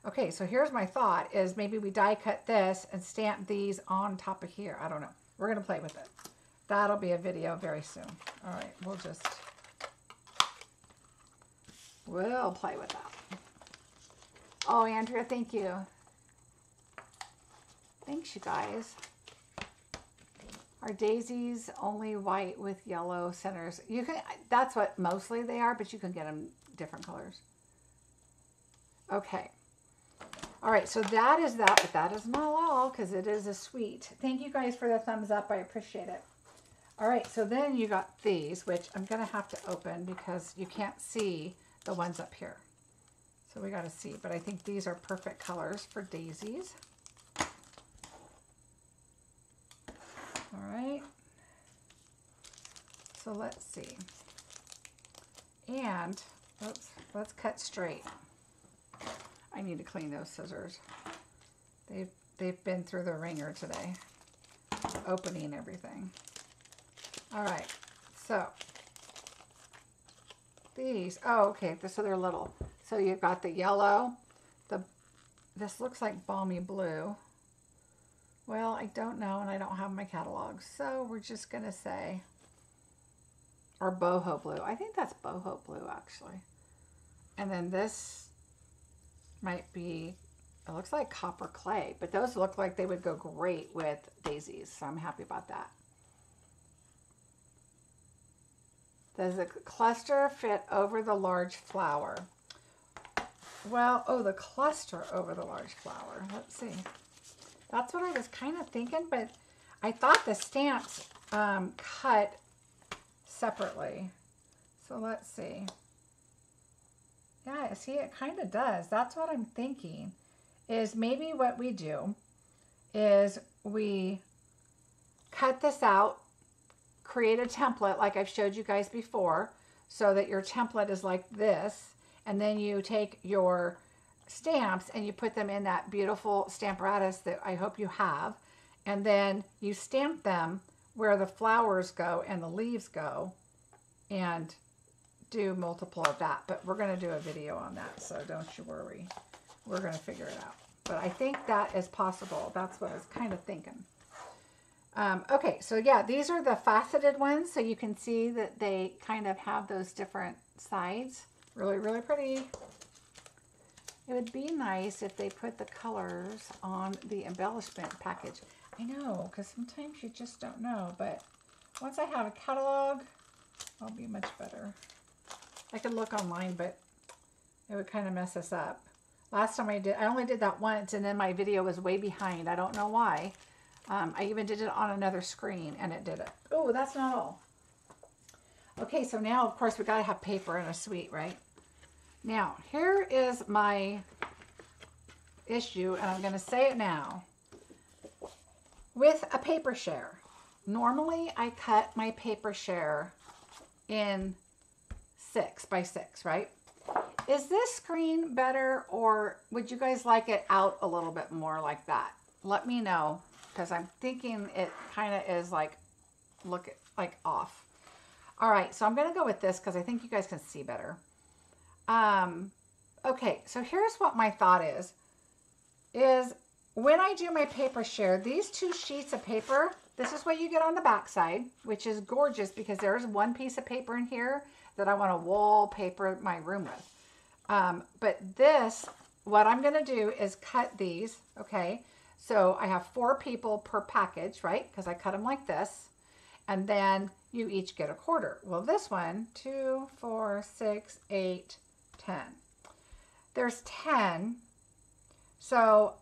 Okay, so here's my thought is maybe we die cut this and stamp these on top of here. I don't know. We're going to play with it. That'll be a video very soon. All right, we'll just, we'll play with that. Oh, Andrea, thank you. Thanks, you guys. Are daisies only white with yellow centers? You can. That's what mostly they are, but you can get them different colors. Okay. All right, so that is that, but that is not all because it is a suite. Thank you guys for the thumbs up. I appreciate it. All right, so then you got these, which I'm going to have to open because you can't see the ones up here. So we got to see, but I think these are perfect colors for daisies. All right. So let's see. And, oops, let's cut straight. I need to clean those scissors. They've, they've been through the ringer today, opening everything. All right, so these, oh, okay, so they're little. So you've got the yellow, the, this looks like balmy blue. Well, I don't know, and I don't have my catalog. So we're just going to say, or boho blue. I think that's boho blue, actually. And then this might be, it looks like copper clay, but those look like they would go great with daisies. So I'm happy about that. Does the cluster fit over the large flower? Well, oh, the cluster over the large flower. Let's see. That's what I was kind of thinking, but I thought the stamps um, cut separately. So let's see. Yeah, see, it kind of does. That's what I'm thinking is maybe what we do is we cut this out, create a template like I've showed you guys before so that your template is like this. And then you take your stamps and you put them in that beautiful Stamparatus that I hope you have. And then you stamp them where the flowers go and the leaves go and do multiple of that. But we're going to do a video on that, so don't you worry. We're going to figure it out. But I think that is possible. That's what I was kind of thinking. Um, okay, so yeah, these are the faceted ones. So you can see that they kind of have those different sides. Really, really pretty. It would be nice if they put the colors on the embellishment package. I know, because sometimes you just don't know. But once I have a catalog, I'll be much better. I could look online, but it would kind of mess us up. Last time I did, I only did that once, and then my video was way behind. I don't know why. Um, I even did it on another screen, and it did it. Oh, that's not all. Okay, so now, of course, we got to have paper and a suite, right? Now, here is my issue, and I'm going to say it now. With a paper share, normally I cut my paper share in six by six, right? Is this screen better or would you guys like it out a little bit more like that? Let me know because I'm thinking it kind of is like, look, like off. All right, so I'm going to go with this because I think you guys can see better. Um, okay, so here's what my thought is, is when I do my paper share, these two sheets of paper, this is what you get on the back side, which is gorgeous because there's one piece of paper in here that I want to wallpaper my room with. Um, but this, what I'm going to do is cut these, okay? So I have four people per package, right? Because I cut them like this. And then you each get a quarter. Well, this one, two, four, six, eight, ten. There's 10. So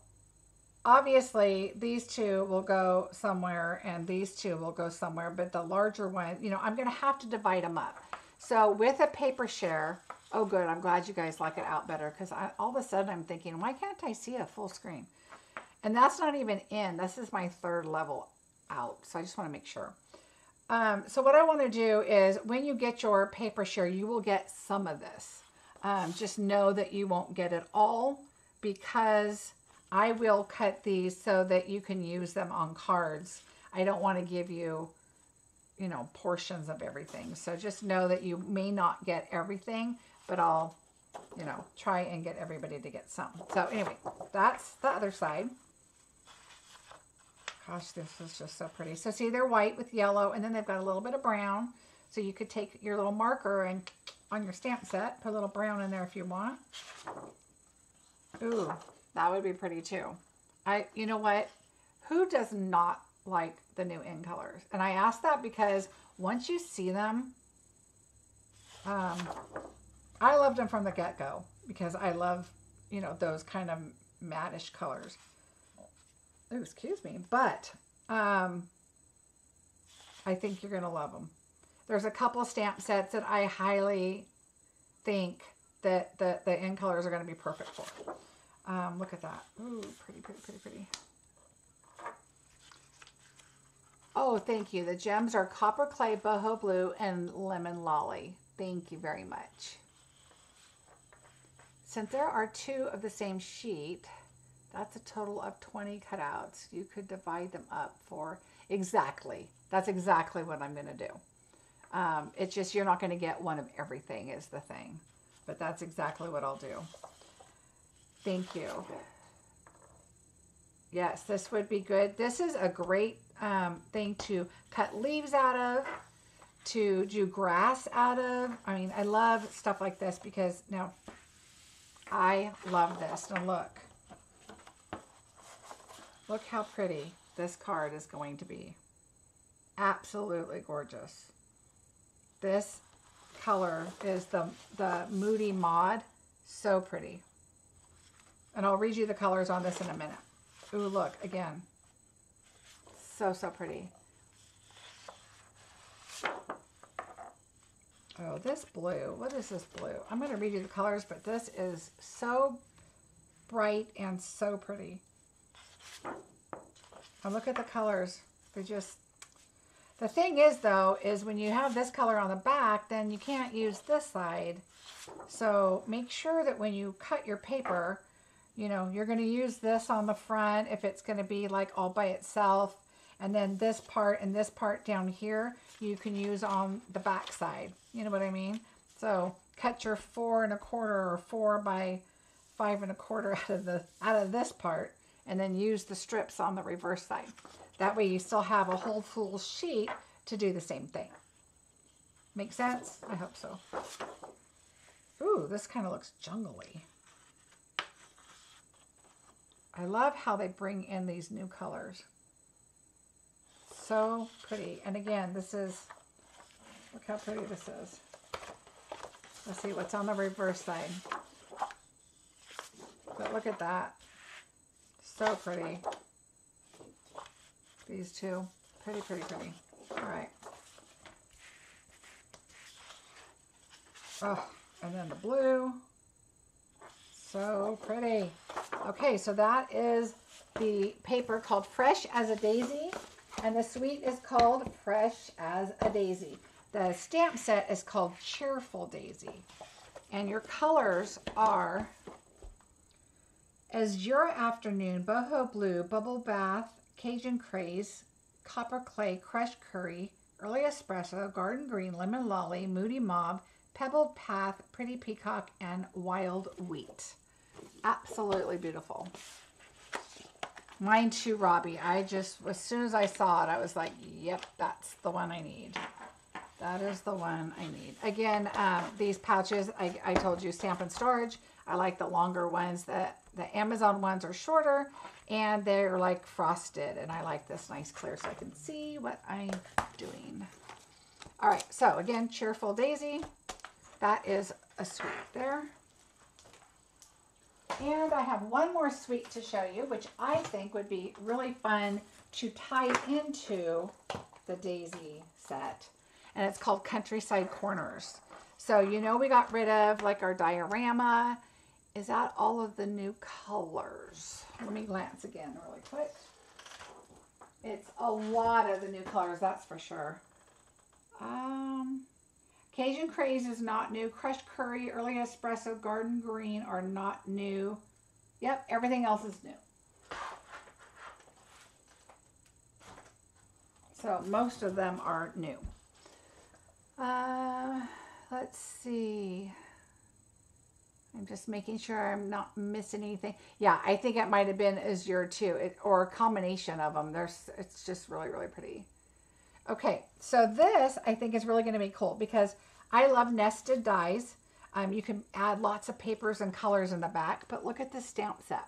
obviously these two will go somewhere and these two will go somewhere, but the larger one, you know, I'm going to have to divide them up. So with a paper share, oh good, I'm glad you guys like it out better because all of a sudden I'm thinking, why can't I see a full screen? And that's not even in. This is my third level out. So I just want to make sure. Um, so what I want to do is when you get your paper share, you will get some of this. Um, just know that you won't get it all because I will cut these so that you can use them on cards. I don't want to give you, you know, portions of everything. So just know that you may not get everything, but I'll, you know, try and get everybody to get some. So anyway, that's the other side. Gosh, this is just so pretty. So see, they're white with yellow, and then they've got a little bit of brown. So you could take your little marker and on your stamp set. Put a little brown in there if you want. Ooh, that would be pretty too. I, you know what? Who does not like the new in colors? And I ask that because once you see them, um, I loved them from the get-go because I love, you know, those kind of mattish colors. Excuse me. But um, I think you're going to love them. There's a couple stamp sets that I highly think that the, the in colors are going to be perfect for. Um, look at that. Ooh, pretty, pretty, pretty, pretty. Oh, thank you. The gems are Copper Clay, Boho Blue, and Lemon Lolly. Thank you very much. Since there are two of the same sheet, that's a total of 20 cutouts. You could divide them up for exactly. That's exactly what I'm going to do. Um, it's just you're not going to get one of everything is the thing. But that's exactly what I'll do. Thank you. Yes, this would be good. This is a great um, thing to cut leaves out of, to do grass out of. I mean, I love stuff like this because now I love this. Now look. Look how pretty this card is going to be. Absolutely gorgeous. This color is the, the Moody Mauve. So pretty. And I'll read you the colors on this in a minute. Ooh, look, again. So, so pretty. Oh, this blue. What is this blue? I'm going to read you the colors, but this is so bright and so pretty. And look at the colors. They're just... The thing is, though, is when you have this color on the back, then you can't use this side. So make sure that when you cut your paper, you know, you're going to use this on the front if it's going to be like all by itself. And then this part and this part down here, you can use on the back side. You know what I mean? So cut your four and a quarter or four by five and a quarter out of the out of this part and then use the strips on the reverse side. That way you still have a whole full sheet to do the same thing. Make sense? I hope so. Ooh, this kind of looks jungly. I love how they bring in these new colors. So pretty. And again, this is, look how pretty this is. Let's see what's on the reverse side. But look at that. So pretty. These two. Pretty, pretty, pretty. All right. Oh, and then the blue. So pretty. Okay, so that is the paper called Fresh as a Daisy. And the suite is called Fresh as a Daisy. The stamp set is called Cheerful Daisy. And your colors are Azure Afternoon, Boho Blue, Bubble Bath, Cajun Craze, Copper Clay, Crushed Curry, Early Espresso, Garden Green, Lemon Lolly, Moody Mauve, Pebbled Path, Pretty Peacock, and Wild Wheat. Absolutely beautiful. Mine too, Robbie. I just, as soon as I saw it, I was like, yep, that's the one I need. That is the one I need. Again, um, these pouches, I, I told you, Stamp N Storage. I like the longer ones. That the Amazon ones are shorter and they're like frosted. And I like this nice clear so I can see what I'm doing. All right, so again, Cheerful Daisy. That is a suite there. And I have one more suite to show you, which I think would be really fun to tie into the Daisy set. And it's called Countryside Corners. So you know we got rid of like our diorama is that all of the new colors? Let me glance again really quick. It's a lot of the new colors, that's for sure. Um, Cajun Craze is not new. Crushed Curry, Early Espresso, Garden Green are not new. Yep, everything else is new. So most of them are new. Uh, let's see. I'm just making sure I'm not missing anything. Yeah, I think it might have been Azure too, it, or a combination of them. There's, it's just really, really pretty. Okay, so this I think is really going to be cool because I love nested dies. Um, you can add lots of papers and colors in the back, but look at this stamp set.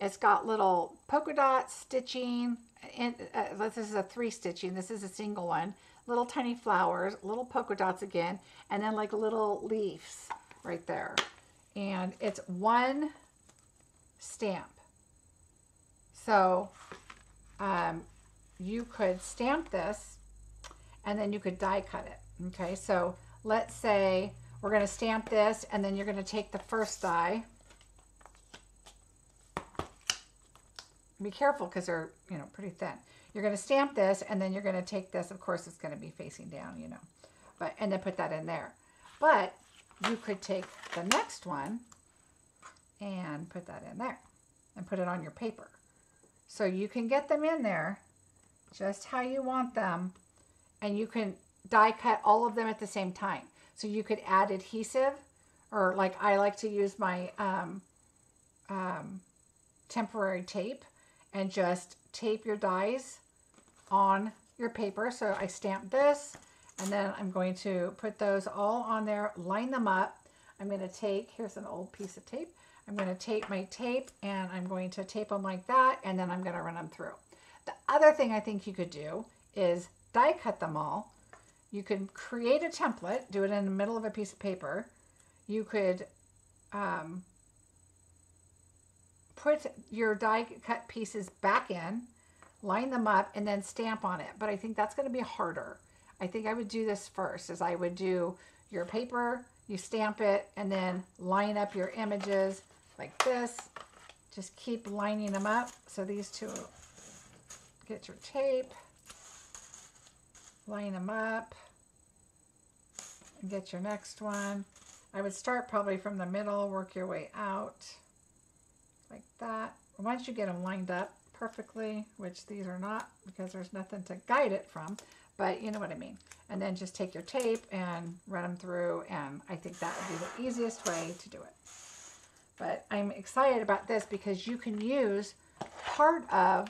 It's got little polka dots, stitching, and uh, this is a three stitching. This is a single one. Little tiny flowers, little polka dots again, and then like little leaves right there and it's one stamp. So um, you could stamp this and then you could die cut it. Okay, so let's say we're going to stamp this and then you're going to take the first die. Be careful because they're, you know, pretty thin. You're going to stamp this and then you're going to take this. Of course, it's going to be facing down, you know, but and then put that in there. But you could take the next one and put that in there and put it on your paper. So you can get them in there just how you want them and you can die cut all of them at the same time. So you could add adhesive or like I like to use my um, um, temporary tape and just tape your dies on your paper. So I stamp this and then I'm going to put those all on there, line them up. I'm going to take, here's an old piece of tape. I'm going to tape my tape and I'm going to tape them like that and then I'm going to run them through. The other thing I think you could do is die cut them all. You could create a template, do it in the middle of a piece of paper. You could um, put your die cut pieces back in, line them up, and then stamp on it. But I think that's going to be harder. I think I would do this first, as I would do your paper, you stamp it, and then line up your images like this. Just keep lining them up. So these two, get your tape, line them up, and get your next one. I would start probably from the middle, work your way out like that. Once you get them lined up perfectly, which these are not because there's nothing to guide it from, but you know what I mean. And then just take your tape and run them through, and I think that would be the easiest way to do it. But I'm excited about this because you can use part of,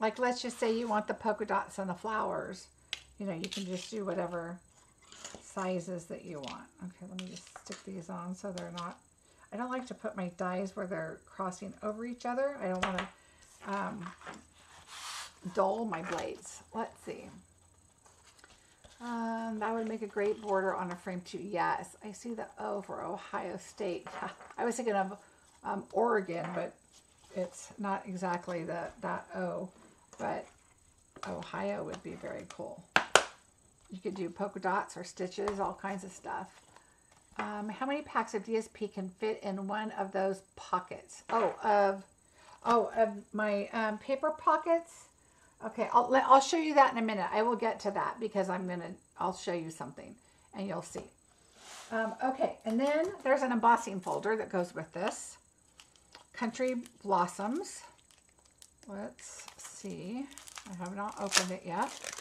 like let's just say you want the polka dots and the flowers. You know, you can just do whatever sizes that you want. Okay, let me just stick these on so they're not, I don't like to put my dies where they're crossing over each other. I don't want to um, dull my blades. Let's see. Um, that would make a great border on a frame too. Yes, I see the O for Ohio State. Yeah, I was thinking of um, Oregon, but it's not exactly the that O, but Ohio would be very cool. You could do polka dots or stitches, all kinds of stuff. Um, how many packs of DSP can fit in one of those pockets? Oh, of oh of my um, paper pockets. Okay, I'll let, I'll show you that in a minute. I will get to that because I'm gonna I'll show you something and you'll see. Um, okay, and then there's an embossing folder that goes with this. Country Blossoms. Let's see. I have not opened it yet.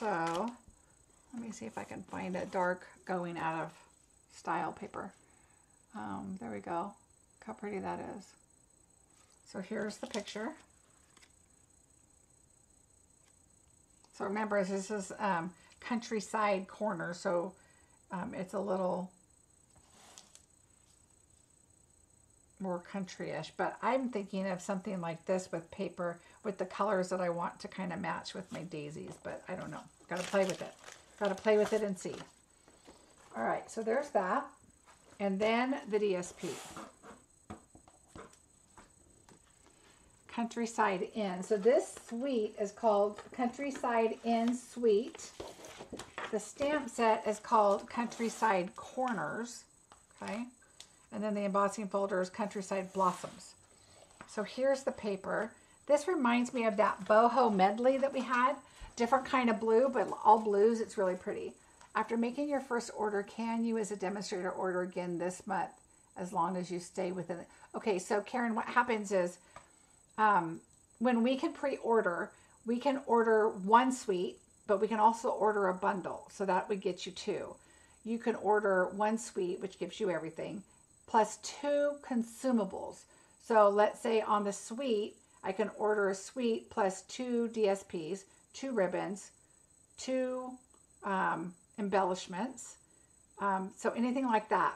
So let me see if I can find a dark going out of style paper. Um, there we go. Look how pretty that is. So here's the picture. So remember, this is um, countryside corner, so um, it's a little more country-ish. But I'm thinking of something like this with paper with the colors that I want to kind of match with my daisies. But I don't know. Got to play with it. Got to play with it and see. All right, so there's that. And then the DSP. Countryside Inn. So this suite is called Countryside Inn Suite. The stamp set is called Countryside Corners. Okay. And then the embossing folder is Countryside Blossoms. So here's the paper. This reminds me of that boho medley that we had. Different kind of blue, but all blues. It's really pretty. After making your first order, can you as a demonstrator order again this month as long as you stay within it? Okay, so Karen, what happens is um, when we can pre-order, we can order one suite, but we can also order a bundle. So that would get you two. You can order one suite, which gives you everything, plus two consumables. So let's say on the suite, I can order a suite plus two DSPs, two ribbons, two um, embellishments. Um, so anything like that.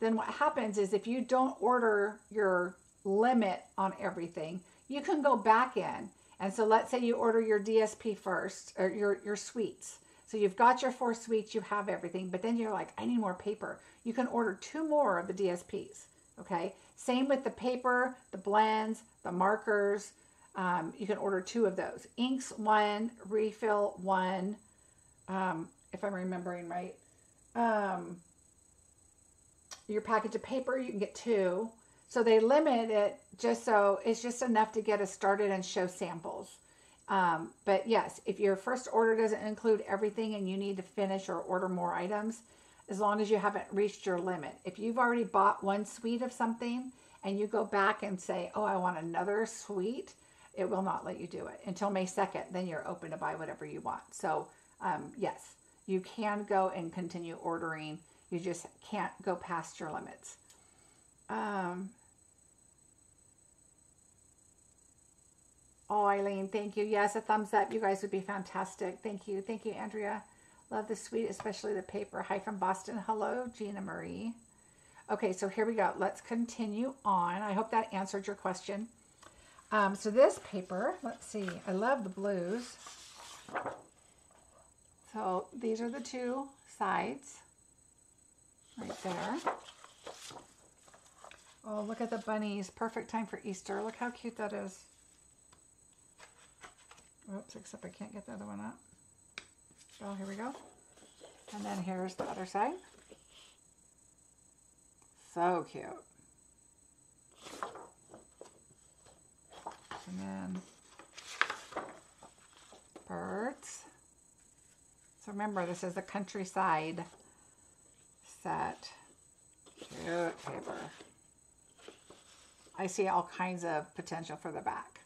Then what happens is if you don't order your limit on everything, you can go back in. And so let's say you order your DSP first, or your, your suites. So you've got your four suites, you have everything, but then you're like, I need more paper. You can order two more of the DSPs, okay? Same with the paper, the blends, the markers. Um, you can order two of those. Inks, one, refill, one, um, if I'm remembering right. Um, your package of paper, you can get two. So they limit it just so it's just enough to get us started and show samples. Um, but yes, if your first order doesn't include everything and you need to finish or order more items, as long as you haven't reached your limit. If you've already bought one suite of something and you go back and say, oh, I want another suite, it will not let you do it until May 2nd. Then you're open to buy whatever you want. So um, yes, you can go and continue ordering. You just can't go past your limits. Um, Oh, Eileen, thank you. Yes, a thumbs up. You guys would be fantastic. Thank you. Thank you, Andrea. Love the suite, especially the paper. Hi from Boston. Hello, Gina Marie. Okay, so here we go. Let's continue on. I hope that answered your question. Um, so this paper, let's see. I love the blues. So these are the two sides right there. Oh, look at the bunnies. Perfect time for Easter. Look how cute that is. Oops, except I can't get the other one up. Oh, here we go. And then here's the other side. So cute. And then birds. So remember, this is a countryside set. Cute paper. I see all kinds of potential for the back.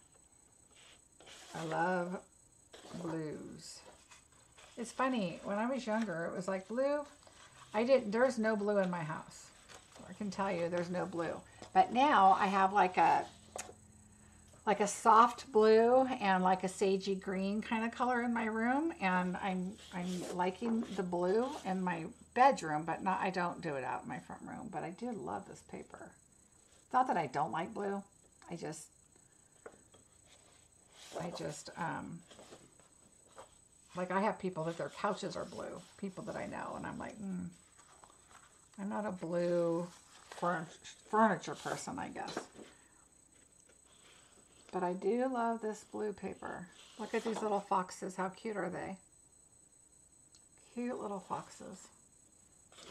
I love blues. It's funny, when I was younger, it was like blue. I didn't, there's no blue in my house. I can tell you there's no blue. But now I have like a, like a soft blue and like a sagey green kind of color in my room. And I'm, I'm liking the blue in my bedroom, but not, I don't do it out in my front room. But I do love this paper. It's not that I don't like blue. I just, I just, um, like I have people that their couches are blue, people that I know, and I'm like, mm, I'm not a blue furniture person, I guess. But I do love this blue paper. Look at these little foxes. How cute are they? Cute little foxes.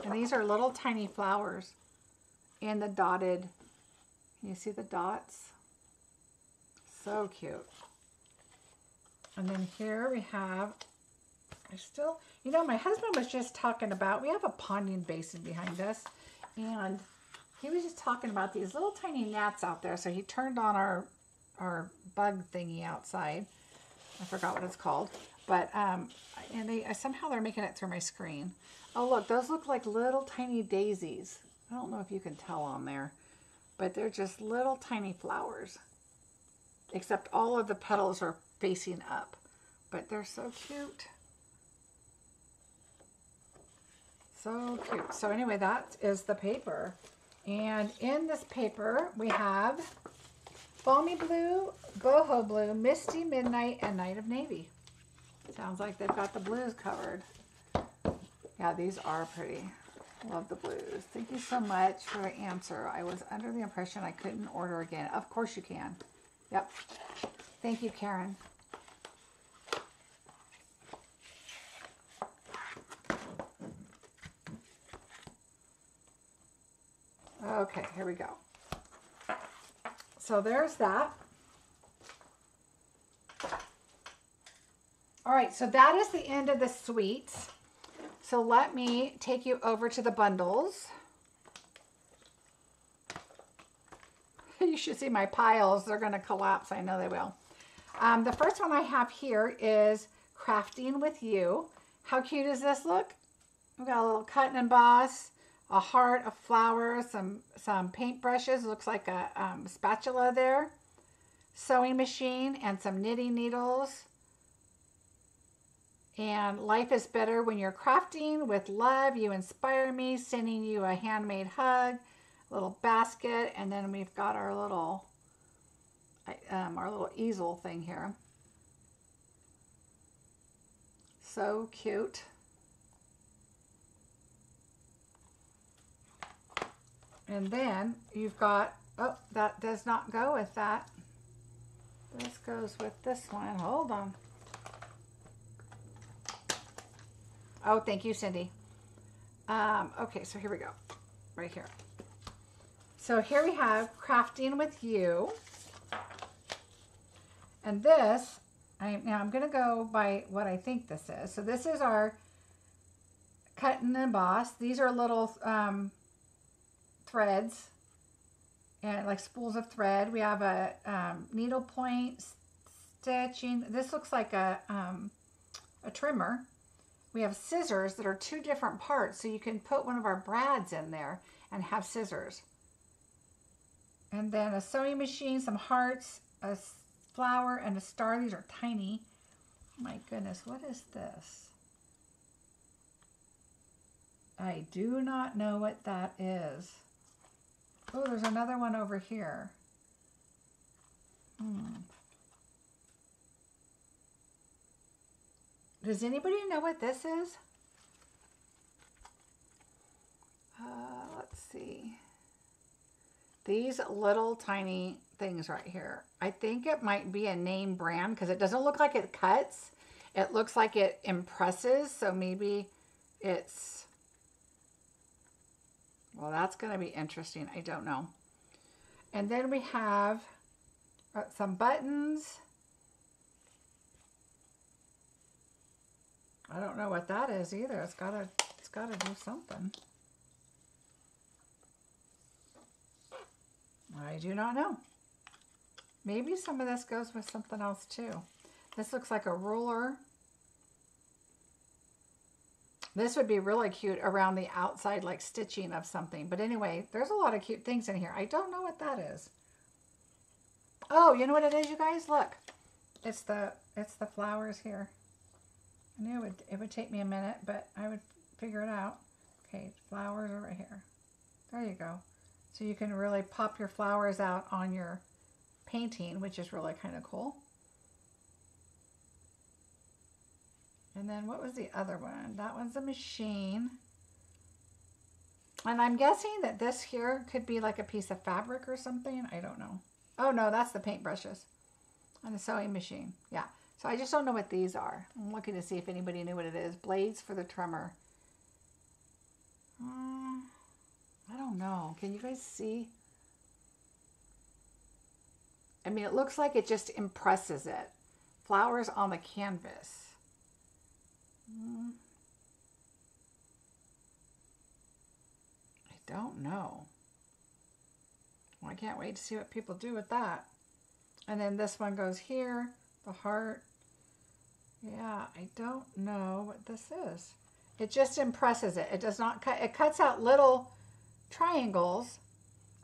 And these are little tiny flowers in the dotted, you see the dots? So cute. And then here we have, I still, you know, my husband was just talking about, we have a ponding basin behind us, and he was just talking about these little tiny gnats out there. So he turned on our, our bug thingy outside. I forgot what it's called. But, um, and they, somehow they're making it through my screen. Oh, look, those look like little tiny daisies. I don't know if you can tell on there, but they're just little tiny flowers. Except all of the petals are facing up. But they're so cute. So cute. So anyway, that is the paper. And in this paper, we have Balmy Blue, Boho Blue, Misty Midnight, and Night of Navy. Sounds like they've got the blues covered. Yeah, these are pretty. Love the blues. Thank you so much for the answer. I was under the impression I couldn't order again. Of course you can. Yep. Thank you, Karen. Okay, here we go. So there's that. All right, so that is the end of the suites. So let me take you over to the bundles. you should see my piles. They're going to collapse. I know they will. Um, the first one I have here is Crafting with You. How cute does this look? We've got a little cut and emboss, a heart, a flower, some, some paint brushes. Looks like a um, spatula there. Sewing machine and some knitting needles. And life is better when you're crafting with love. You inspire me, sending you a handmade hug little basket, and then we've got our little um, our little easel thing here. So cute. And then you've got, oh, that does not go with that. This goes with this one. Hold on. Oh, thank you, Cindy. Um, okay, so here we go. Right here. So here we have Crafting with You. And this, I, now I'm going to go by what I think this is. So this is our cut and emboss. These are little um, threads and like spools of thread. We have a um, needle point stitching. This looks like a, um, a trimmer. We have scissors that are two different parts. So you can put one of our brads in there and have scissors. And then a sewing machine, some hearts, a flower and a star. These are tiny. My goodness, what is this? I do not know what that is. Oh, there's another one over here. Hmm. Does anybody know what this is? Uh, let's see. These little tiny things right here. I think it might be a name brand because it doesn't look like it cuts. It looks like it impresses. So maybe it's, well, that's going to be interesting. I don't know. And then we have uh, some buttons. I don't know what that is either. It's gotta, it's gotta do something. I do not know. Maybe some of this goes with something else too. This looks like a ruler. This would be really cute around the outside, like stitching of something. But anyway, there's a lot of cute things in here. I don't know what that is. Oh, you know what it is, you guys? Look, it's the it's the flowers here. I knew it would, it would take me a minute, but I would figure it out. Okay, flowers are right here. There you go. So you can really pop your flowers out on your painting, which is really kind of cool. And then what was the other one? That one's a machine. And I'm guessing that this here could be like a piece of fabric or something. I don't know. Oh no, that's the paintbrushes on the sewing machine. Yeah. So I just don't know what these are. I'm looking to see if anybody knew what it is. Blades for the trimmer. Uh, I don't know. Can you guys see? I mean, it looks like it just impresses it. Flowers on the canvas. I don't know. Well, I can't wait to see what people do with that. And then this one goes here, the heart. Yeah, I don't know what this is. It just impresses it. It does not cut. It cuts out little triangles.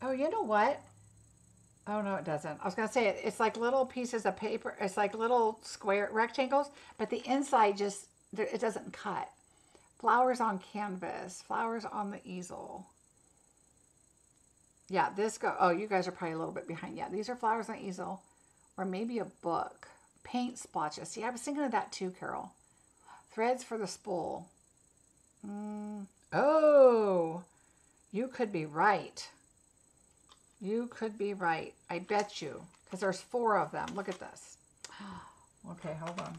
Oh, you know what? Oh, no, it doesn't. I was going to say it, it's like little pieces of paper. It's like little square rectangles, but the inside just, it doesn't cut. Flowers on canvas, flowers on the easel. Yeah, this go. Oh, you guys are probably a little bit behind. Yeah, these are flowers on the easel, or maybe a book. Paint splotches. See, I was thinking of that too, Carol. Threads for the spool. Mm. Oh, you could be right. You could be right. I bet you. Because there's four of them. Look at this. okay, hold on.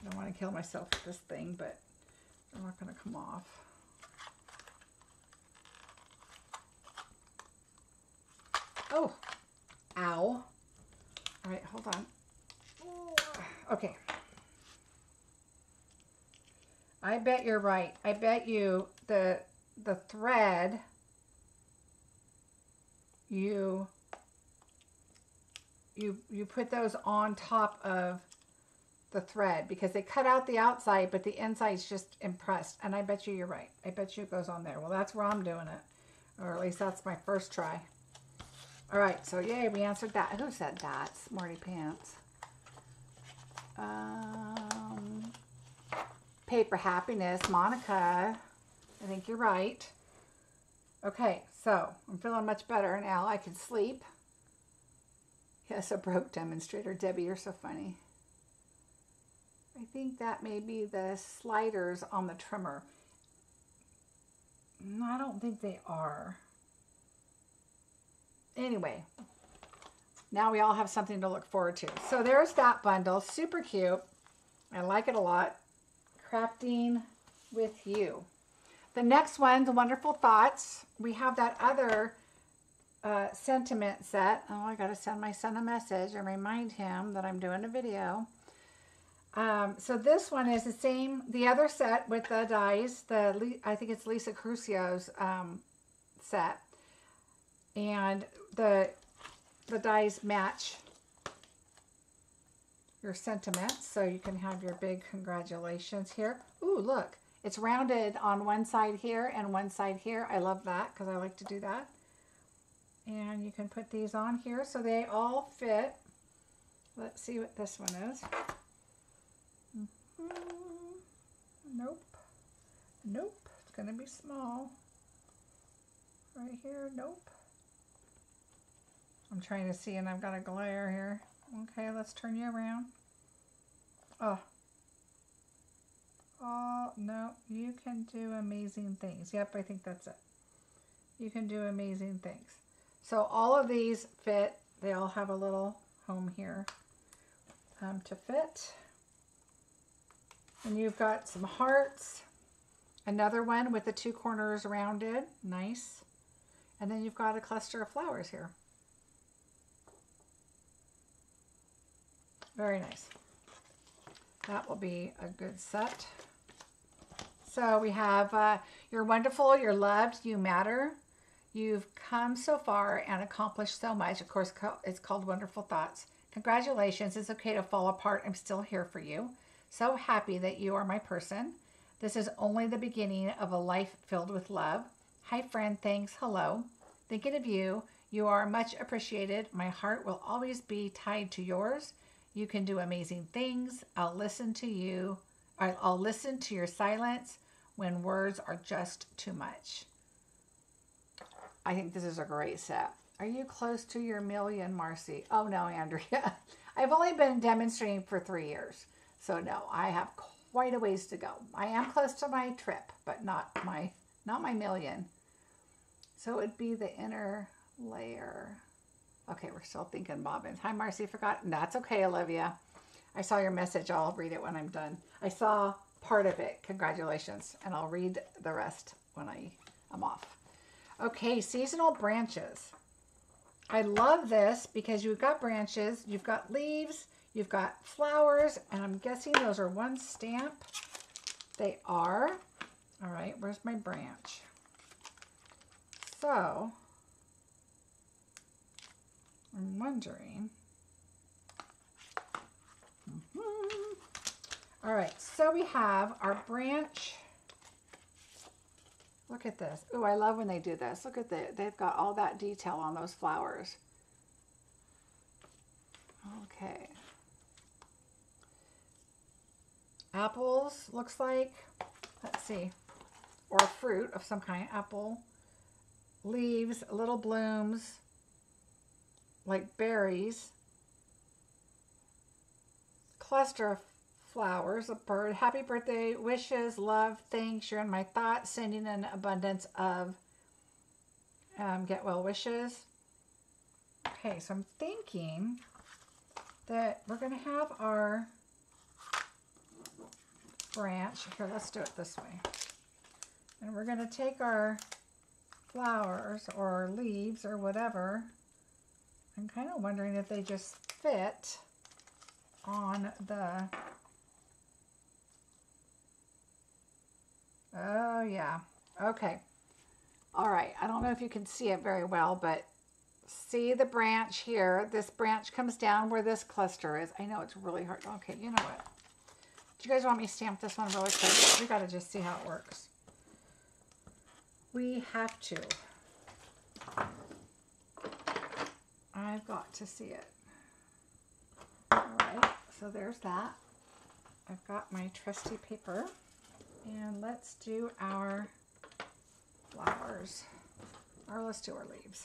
I don't want to kill myself with this thing, but they're not going to come off. Oh, ow. All right, hold on. Okay. I bet you're right. I bet you the the thread you you you put those on top of the thread because they cut out the outside but the inside's just impressed. And I bet you you're right. I bet you it goes on there. Well that's where I'm doing it. Or at least that's my first try. All right. So yay we answered that. Who said that? Smarty pants. Um paper happiness. Monica. I think you're right. Okay. So I'm feeling much better now. I can sleep. Yes, a broke demonstrator. Debbie, you're so funny. I think that may be the sliders on the trimmer. No, I don't think they are. Anyway, now we all have something to look forward to. So there's that bundle. Super cute. I like it a lot. Crafting with you. The next one, The Wonderful Thoughts. We have that other uh, sentiment set. Oh, I got to send my son a message and remind him that I'm doing a video. Um, so this one is the same, the other set with the dies, the I think it's Lisa Crucio's um, set. And the, the dies match your sentiments. So you can have your big congratulations here. Ooh, look. It's rounded on one side here and one side here. I love that because I like to do that. And you can put these on here so they all fit. Let's see what this one is. Nope. Nope. It's going to be small. Right here. Nope. I'm trying to see and I've got a glare here. Okay, let's turn you around. Oh. Oh, no. You can do amazing things. Yep, I think that's it. You can do amazing things. So all of these fit. They all have a little home here um, to fit. And you've got some hearts. Another one with the two corners rounded. Nice. And then you've got a cluster of flowers here. Very nice. That will be a good set. So we have uh, you're wonderful, you're loved, you matter. You've come so far and accomplished so much. Of course, it's called Wonderful Thoughts. Congratulations. It's okay to fall apart. I'm still here for you. So happy that you are my person. This is only the beginning of a life filled with love. Hi, friend. Thanks. Hello. Thinking of you. You are much appreciated. My heart will always be tied to yours. You can do amazing things. I'll listen to you. I'll listen to your silence when words are just too much. I think this is a great set. Are you close to your million, Marcie? Oh, no, Andrea. I've only been demonstrating for three years. So, no, I have quite a ways to go. I am close to my trip, but not my, not my million. So it would be the inner layer. Okay, we're still thinking bobbins. Hi, Marcie, forgot. That's okay, Olivia. I saw your message. I'll read it when I'm done. I saw part of it. Congratulations. And I'll read the rest when I am off. Okay, seasonal branches. I love this because you've got branches, you've got leaves, you've got flowers, and I'm guessing those are one stamp. They are. All right, where's my branch? So, I'm wondering. Mm -hmm. All right, so we have our branch. Look at this. Oh, I love when they do this. Look at that. They've got all that detail on those flowers. Okay. Apples, looks like. Let's see. Or fruit of some kind. Apple. Leaves, little blooms like berries, cluster of flowers, a bird, happy birthday, wishes, love, thanks, you're in my thoughts, sending an abundance of um, get well wishes. Okay, so I'm thinking that we're going to have our branch. Here, let's do it this way. And we're going to take our flowers or leaves or whatever I'm kind of wondering if they just fit on the, oh yeah, okay. All right, I don't know if you can see it very well, but see the branch here. This branch comes down where this cluster is. I know it's really hard. Okay, you know what? Do you guys want me to stamp this one really quick? We got to just see how it works. We have to. I've got to see it. All right, so there's that. I've got my trusty paper. And let's do our flowers. Or let's do our leaves.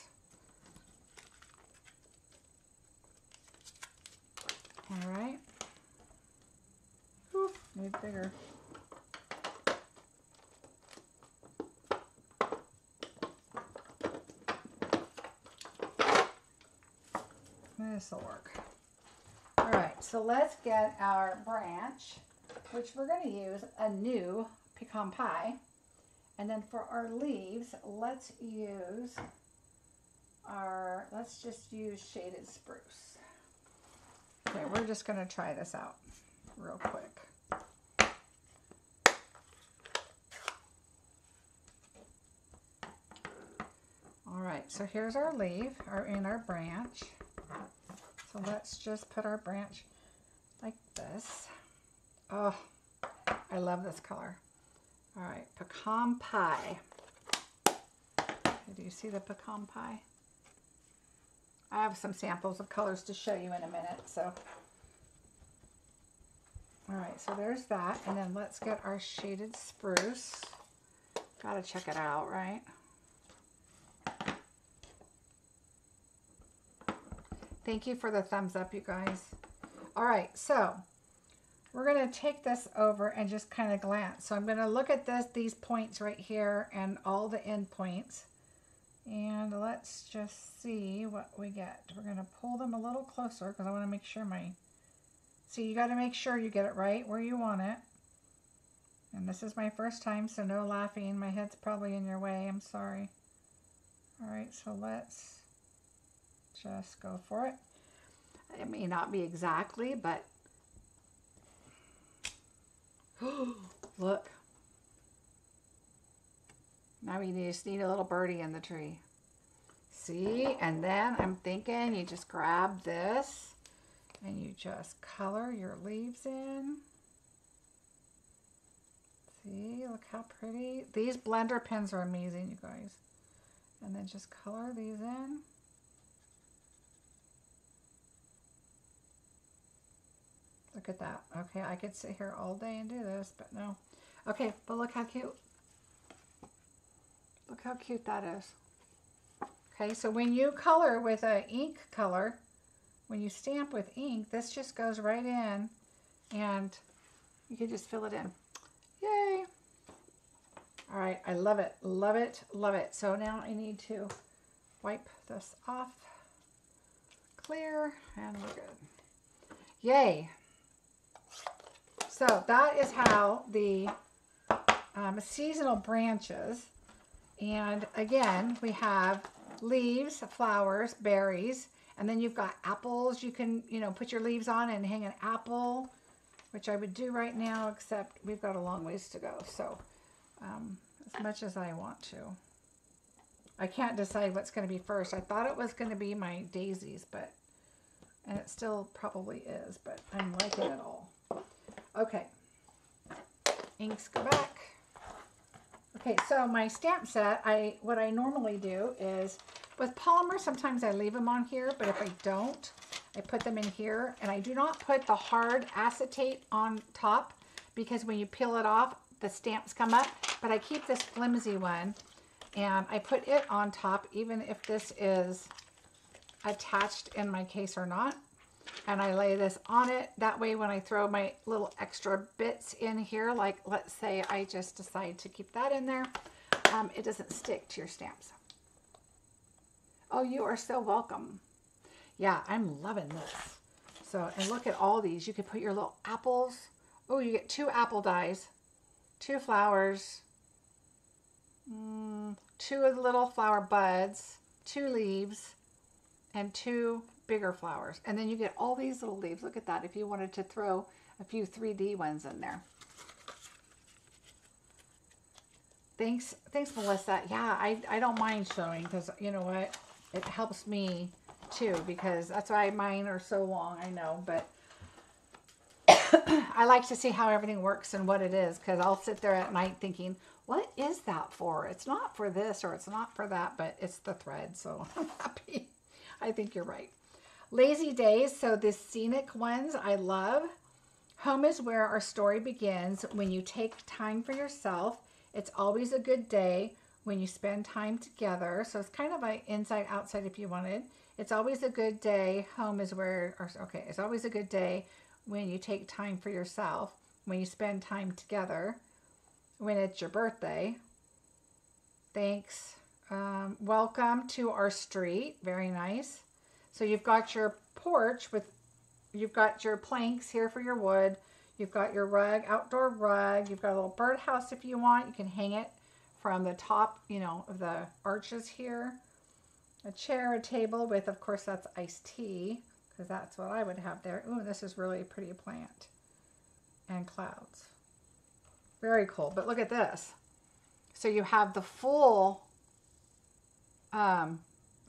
All right. Ooh, need bigger. This will work. All right, so let's get our branch, which we're going to use a new pecan pie. And then for our leaves, let's use our, let's just use shaded spruce. Okay, we're just going to try this out real quick. All right, so here's our leaf, our in our branch. So let's just put our branch like this. Oh, I love this color. All right, pecan pie. Do you see the pecan pie? I have some samples of colors to show you in a minute. So, all right, so there's that. And then let's get our shaded spruce. Gotta check it out, right? Thank you for the thumbs up, you guys. All right, so we're to take this over and just kind of glance. So I'm to look at this, these points right here and all the end points. And let's just see what we get. We're to pull them a little closer because I want to make sure my... See, you got to make sure you get it right where you want it. And this is my first time, so no laughing. My head's probably in your way. I'm sorry. All right, so let's just go for it. It may not be exactly, but look. Now we just need a little birdie in the tree. See, and then I'm thinking you just grab this and you just color your leaves in. See, look how pretty. These blender pens are amazing, you guys. And then just color these in. Look at that. Okay, I could sit here all day and do this, but no. Okay, but look how cute. Look how cute that is. Okay, so when you color with a ink color, when you stamp with ink, this just goes right in and you can just fill it in. Yay! All right, I love it, love it, love it. So now I need to wipe this off, clear, and we're good. Yay! So that is how the um, seasonal branches. And again, we have leaves, flowers, berries, and then you've got apples. You can, you know, put your leaves on and hang an apple, which I would do right now, except we've got a long ways to go. So um, as much as I want to. I can't decide what's going to be first. I thought it was going to be my daisies, but, and it still probably is, but I'm liking it all. Okay. Inks go back. Okay, so my stamp set, I what I normally do is, with polymer, sometimes I leave them on here, but if I don't, I put them in here. And I do not put the hard acetate on top because when you peel it off, the stamps come up. But I keep this flimsy one and I put it on top even if this is attached in my case or not and I lay this on it. That way when I throw my little extra bits in here, like let's say I just decide to keep that in there, um, it doesn't stick to your stamps. Oh, you are so welcome. Yeah, I'm loving this. So, and look at all these. You could put your little apples. Oh, you get two apple dies, two flowers, mm, two of the little flower buds, two leaves, and two bigger flowers. And then you get all these little leaves. Look at that if you wanted to throw a few 3D ones in there. Thanks, thanks, Melissa. Yeah, I, I don't mind showing because you know what? It helps me too because that's why mine are so long, I know. But I like to see how everything works and what it is because I'll sit there at night thinking, what is that for? It's not for this or it's not for that, but it's the thread. So I'm happy. I think you're right. Lazy days, so the scenic ones I love. Home is where our story begins when you take time for yourself. It's always a good day when you spend time together. So it's kind of like inside outside if you wanted. It's always a good day. Home is where, or, okay, it's always a good day when you take time for yourself, when you spend time together, when it's your birthday. Thanks. Um, welcome to our street. Very nice. So you've got your porch with, you've got your planks here for your wood. You've got your rug, outdoor rug. You've got a little birdhouse if you want. You can hang it from the top, you know, of the arches here. A chair, a table with, of course, that's iced tea because that's what I would have there. Ooh, this is really a pretty plant. And clouds. Very cool. But look at this. So you have the full um,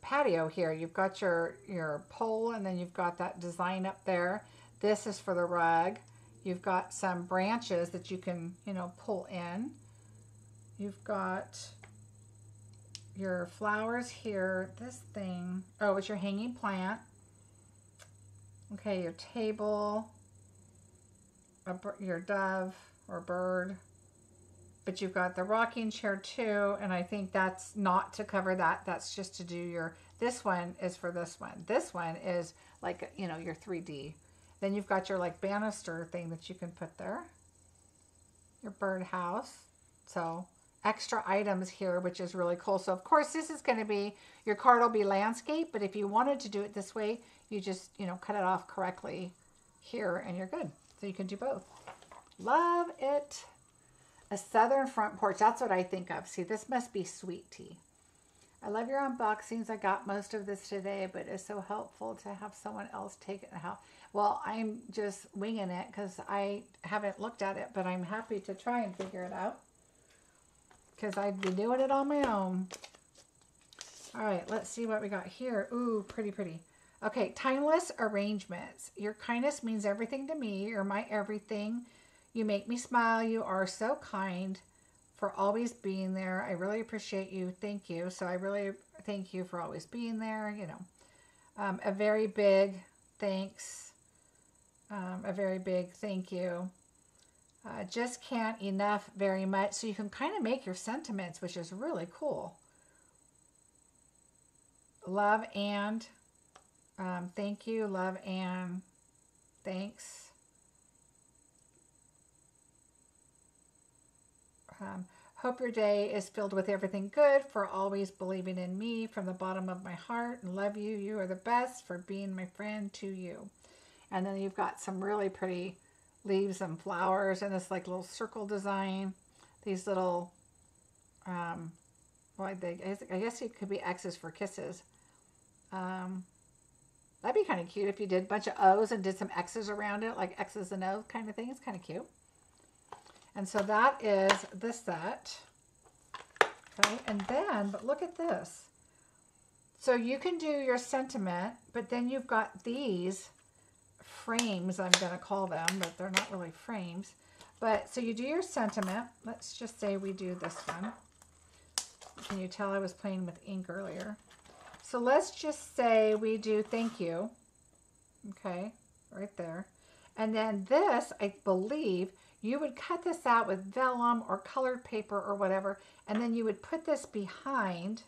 patio here. You've got your, your pole and then you've got that design up there. This is for the rug. You've got some branches that you can, you know, pull in. You've got your flowers here. This thing, oh, it's your hanging plant. Okay, your table, a, your dove or bird. But you've got the rocking chair too, and I think that's not to cover that. That's just to do your, this one is for this one. This one is like, you know, your 3D. Then you've got your like banister thing that you can put there. Your bird house. So extra items here, which is really cool. So of course this is going to be, your card will be landscape, but if you wanted to do it this way, you just, you know, cut it off correctly here and you're good. So you can do both. Love it. A southern front porch. That's what I think of. See, this must be sweet tea. I love your unboxings. I got most of this today, but it's so helpful to have someone else take it How? Well, I'm just winging it because I haven't looked at it, but I'm happy to try and figure it out because I'd be doing it on my own. All right, let's see what we got here. Ooh, pretty, pretty. Okay, timeless arrangements. Your kindness means everything to me. You're my everything. You make me smile. You are so kind for always being there. I really appreciate you. Thank you. So I really thank you for always being there. You know, um, a very big thanks. Um, a very big thank you. Uh, just can't enough very much. So you can kind of make your sentiments, which is really cool. Love and um, thank you, love and thanks. Um, hope your day is filled with everything good for always believing in me from the bottom of my heart and love you. You are the best for being my friend to you. And then you've got some really pretty leaves and flowers and this like little circle design. These little, um, well, they, I guess it could be X's for kisses. Um, that'd be kind of cute if you did a bunch of O's and did some X's around it, like X's and O's kind of thing. It's kind of cute. And so that is the set. Okay, and then, but look at this. So you can do your sentiment, but then you've got these frames, I'm going to call them, but they're not really frames. But so you do your sentiment. Let's just say we do this one. Can you tell I was playing with ink earlier? So let's just say we do thank you. Okay, right there. And then this, I believe, you would cut this out with vellum or colored paper or whatever, and then you would put this behind,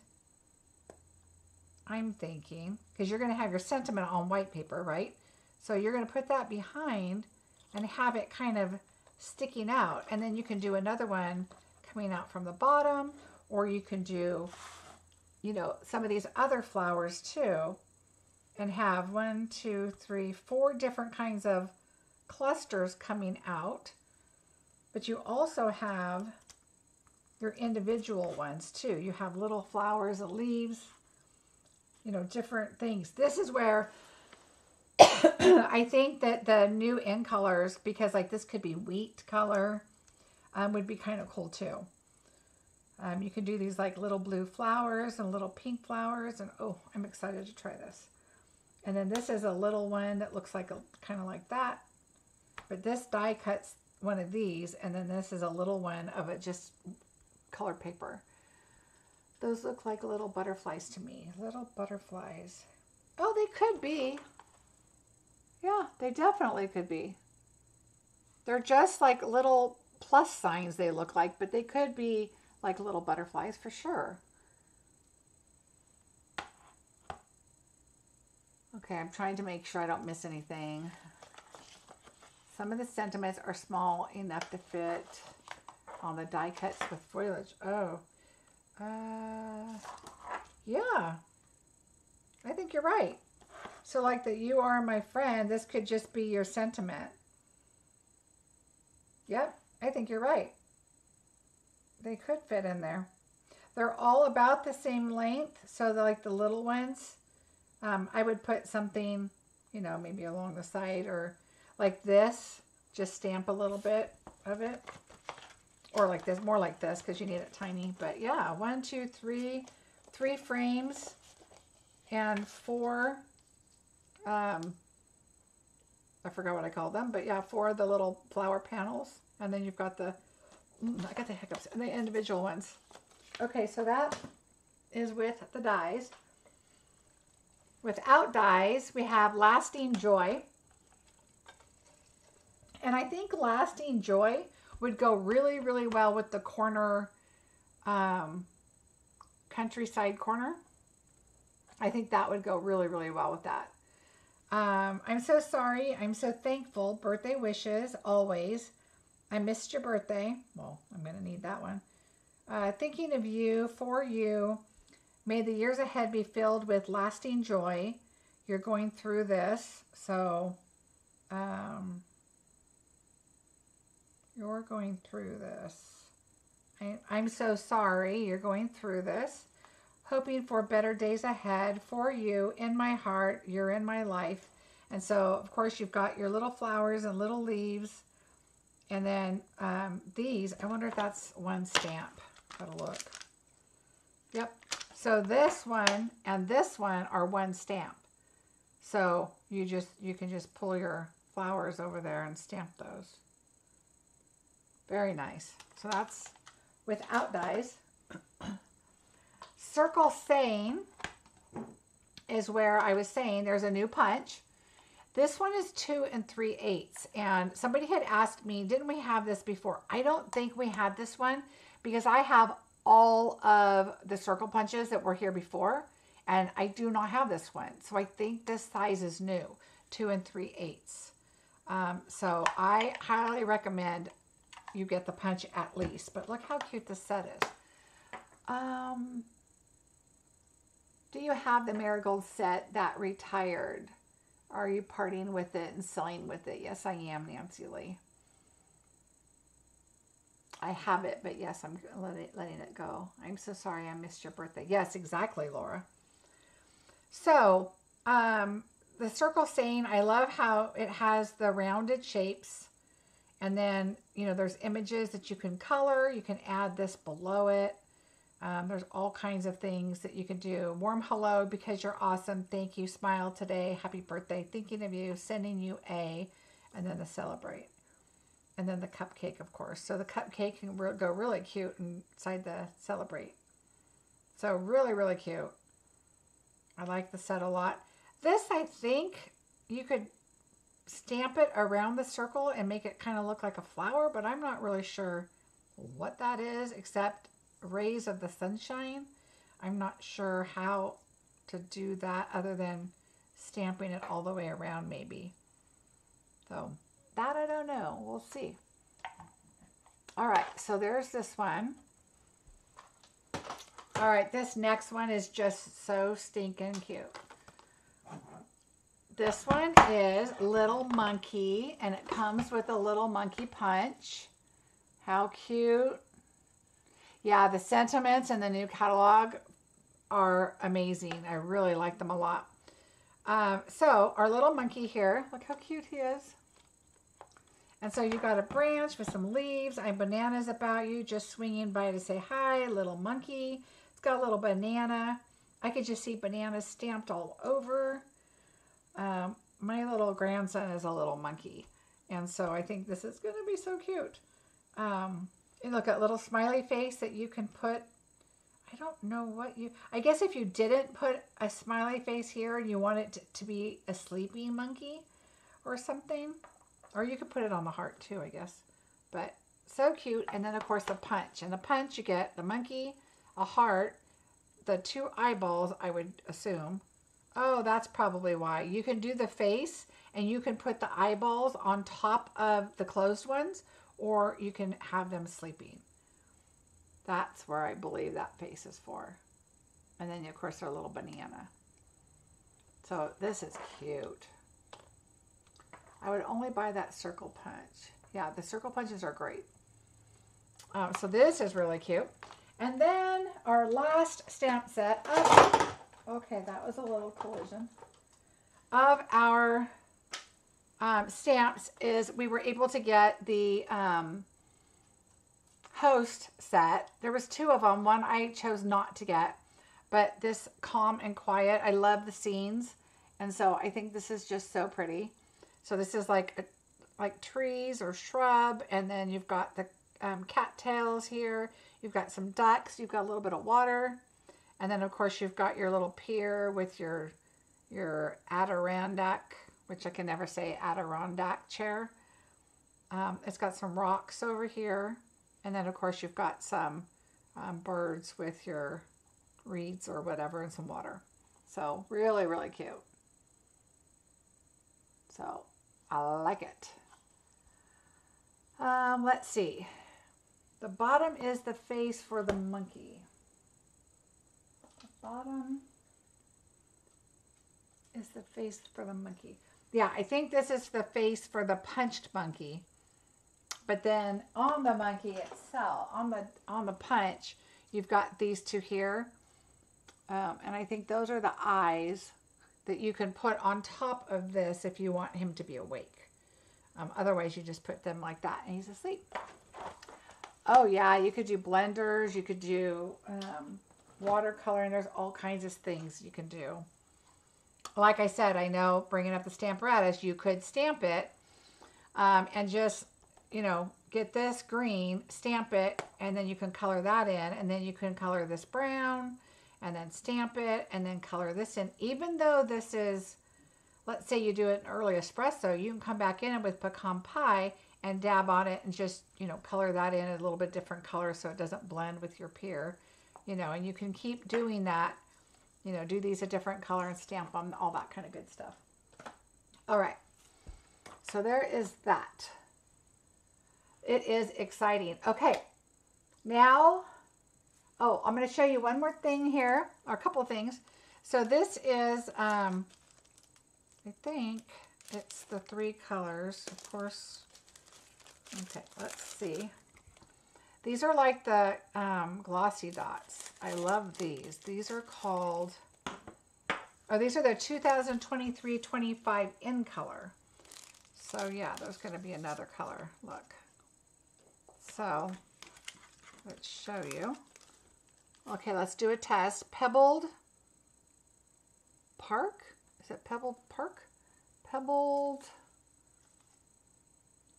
I'm thinking, because you're going to have your sentiment on white paper, right? So you're going to put that behind and have it kind of sticking out. And then you can do another one coming out from the bottom, or you can do, you know, some of these other flowers too, and have one, two, three, four different kinds of clusters coming out. But you also have your individual ones too. You have little flowers and leaves, you know, different things. This is where I think that the new in colors, because like this could be wheat color, um, would be kind of cool too. Um, you can do these like little blue flowers and little pink flowers. And oh, I'm excited to try this. And then this is a little one that looks like a kind of like that. But this die cuts one of these. And then this is a little one of it just colored paper. Those look like little butterflies to me. Little butterflies. Oh, they could be. Yeah, they definitely could be. They're just like little plus signs they look like, but they could be like little butterflies for sure. Okay, I'm trying to make sure I don't miss anything. Some of the sentiments are small enough to fit on the die cuts with foliage. Oh, uh, yeah, I think you're right. So like that you are my friend, this could just be your sentiment. Yep, I think you're right. They could fit in there. They're all about the same length. So like the little ones, um, I would put something, you know, maybe along the side or like this, just stamp a little bit of it. Or like this, more like this because you need it tiny. But yeah, one, two, three, three frames and four um, I forgot what I called them, but yeah, four of the little flower panels. And then you've got the, mm, I got the hiccups, and the individual ones. Okay, so that is with the dies. Without dies, we have Lasting Joy. And I think Lasting Joy would go really, really well with the corner, um, countryside corner. I think that would go really, really well with that. Um, I'm so sorry. I'm so thankful. Birthday wishes, always. I missed your birthday. Well, I'm going to need that one. Uh, thinking of you, for you. May the years ahead be filled with lasting joy. You're going through this. So, um, you're going through this. I, I'm so sorry you're going through this hoping for better days ahead for you in my heart. You're in my life. And so, of course, you've got your little flowers and little leaves. And then um, these, I wonder if that's one stamp. Gotta look. Yep. So this one and this one are one stamp. So you just, you can just pull your flowers over there and stamp those. Very nice. So that's without dies. circle saying is where I was saying there's a new punch. This one is two and three eighths. And somebody had asked me, didn't we have this before? I don't think we had this one because I have all of the circle punches that were here before and I do not have this one. So I think this size is new, two and three eighths. Um, so I highly recommend you get the punch at least, but look how cute this set is. Um, do you have the marigold set that retired? Are you parting with it and selling with it? Yes, I am, Nancy Lee. I have it, but yes, I'm letting, letting it go. I'm so sorry I missed your birthday. Yes, exactly, Laura. So, um, the circle saying, I love how it has the rounded shapes. And then, you know, there's images that you can color. You can add this below it. Um, there's all kinds of things that you can do. Warm hello because you're awesome. Thank you. Smile today. Happy birthday. Thinking of you. Sending you a. And then the celebrate. And then the cupcake, of course. So the cupcake can re go really cute inside the celebrate. So really, really cute. I like the set a lot. This, I think, you could stamp it around the circle and make it kind of look like a flower, but I'm not really sure what that is, except rays of the sunshine. I'm not sure how to do that other than stamping it all the way around maybe. So that I don't know. We'll see. All right, so there's this one. All right, this next one is just so stinking cute. This one is Little Monkey, and it comes with a little monkey punch. How cute yeah, the sentiments in the new catalog are amazing. I really like them a lot. Um, so our little monkey here, look how cute he is. And so you got a branch with some leaves. I'm bananas about you, just swinging by to say hi, little monkey. It's got a little banana. I could just see bananas stamped all over. Um, my little grandson is a little monkey. And so I think this is going to be so cute. Um, and look at little smiley face that you can put. I don't know what you, I guess if you didn't put a smiley face here and you want it to, to be a sleeping monkey or something, or you could put it on the heart too, I guess. But so cute. And then of course the punch. And the punch you get the monkey, a heart, the two eyeballs, I would assume. Oh, that's probably why. You can do the face and you can put the eyeballs on top of the closed ones or you can have them sleeping. That's where I believe that face is for. And then, of course, their little banana. So this is cute. I would only buy that circle punch. Yeah, the circle punches are great. Um, so this is really cute. And then our last stamp set of, okay, that was a little collision, of our um, stamps is we were able to get the um, host set. There was two of them. One I chose not to get, but this calm and quiet. I love the scenes, and so I think this is just so pretty. So this is like a, like trees or shrub, and then you've got the um, cattails here. You've got some ducks. You've got a little bit of water, And then of course you've got your little pier with your your Adirondack, which I can never say Adirondack chair. Um, it's got some rocks over here. And then of course you've got some um, birds with your reeds or whatever and some water. So really, really cute. So I like it. Um, let's see. The bottom is the face for the monkey. The bottom is the face for the monkey. Yeah, I think this is the face for the punched monkey. But then on the monkey itself, on the on the punch, you've got these two here. Um, and I think those are the eyes that you can put on top of this if you want him to be awake. Um, otherwise, you just put them like that and he's asleep. Oh, yeah, you could do blenders. You could do um, watercoloring. There's all kinds of things you can do. Like I said, I know bringing up the Stamparatus, you could stamp it um, and just, you know, get this green, stamp it, and then you can color that in. And then you can color this brown and then stamp it and then color this in. Even though this is, let's say you do it in early espresso, you can come back in with pecan pie and dab on it and just, you know, color that in a little bit different color so it doesn't blend with your pier, you know, and you can keep doing that, you know, do these a different color and stamp them, all that kind of good stuff. All right. So there is that. It is exciting. Okay. Now Oh, I'm going to show you one more thing here, or a couple things. So this is, um, I think it's the three colors, of course. Okay, let's see. These are like the um, glossy dots. I love these. These are called, oh, these are the 2023-25 in color. So yeah, there's going to be another color. Look. So let's show you. Okay, let's do a test. Pebbled Park? Is it Pebbled Park? Pebbled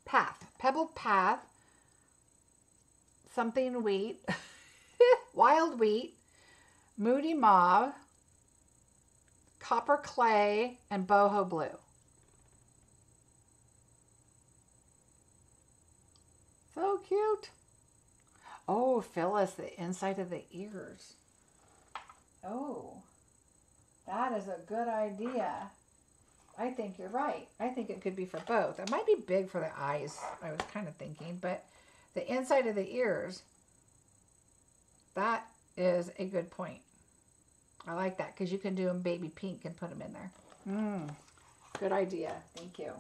Path. Pebbled Path. Something wheat. Wild wheat. Moody Mauve. Copper Clay. And Boho Blue. So cute. Oh, Phyllis, the inside of the ears. Oh, that is a good idea. I think you're right. I think it could be for both. It might be big for the eyes, I was kind of thinking, but the inside of the ears, that is a good point. I like that because you can do them baby pink and put them in there. Mmm, good idea. Thank you.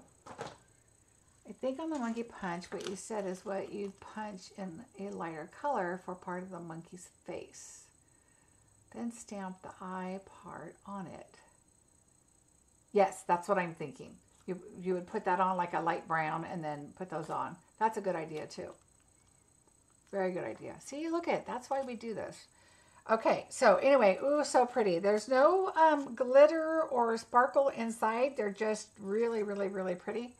I think on the monkey punch, what you said is what you punch in a lighter color for part of the monkey's face. Then stamp the eye part on it. Yes, that's what I'm thinking. You, you would put that on like a light brown and then put those on. That's a good idea too. Very good idea. See, look at That's why we do this. Okay, so anyway, ooh, so pretty. There's no um, glitter or sparkle inside. They're just really, really, really pretty.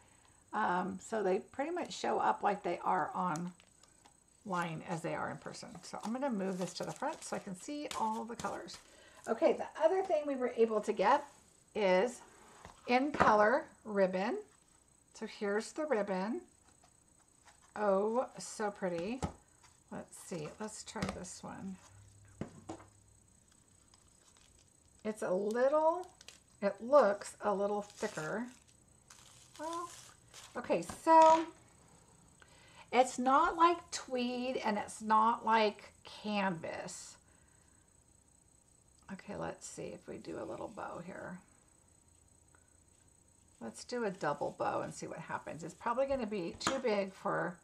Um, so they pretty much show up like they are online as they are in person. So I'm going to move this to the front so I can see all the colors. Okay, the other thing we were able to get is in color ribbon. So here's the ribbon. Oh, so pretty. Let's see. Let's try this one. It's a little, it looks a little thicker. Well, Okay, so it's not like tweed and it's not like canvas. Okay, let's see if we do a little bow here. Let's do a double bow and see what happens. It's probably going to be too big for,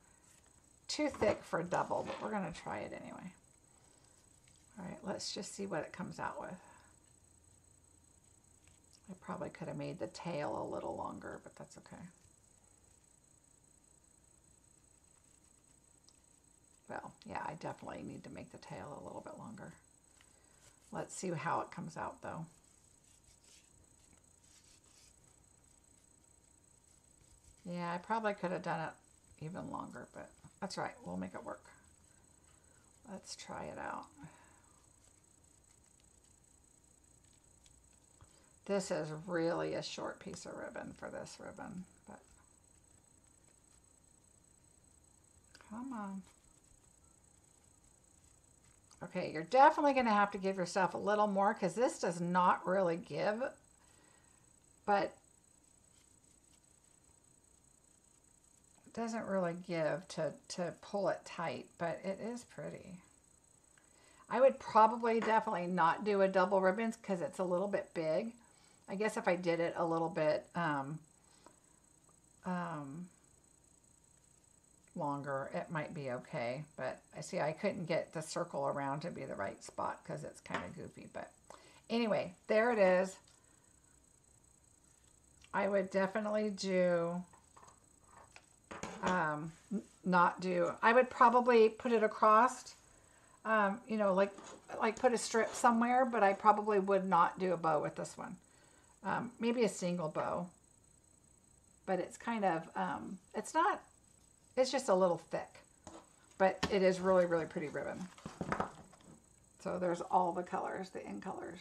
too thick for a double, but we're going to try it anyway. All right, let's just see what it comes out with. I probably could have made the tail a little longer, but that's okay. Well, yeah, I definitely need to make the tail a little bit longer. Let's see how it comes out though. Yeah, I probably could have done it even longer, but that's right, we'll make it work. Let's try it out. This is really a short piece of ribbon for this ribbon, but come on. Okay, you're definitely going to have to give yourself a little more because this does not really give, but doesn't really give to, to pull it tight, but it is pretty. I would probably definitely not do a double ribbons because it's a little bit big. I guess if I did it a little bit um, um, longer, it might be okay. But I see I couldn't get the circle around to be the right spot because it's kind of goofy. But anyway, there it is. I would definitely do, um, not do, I would probably put it across um, you know, like like put a strip somewhere, but I probably would not do a bow with this one. Um, maybe a single bow, but it's kind of, um, it's not, it's just a little thick, but it is really, really pretty ribbon. So there's all the colors, the in colors.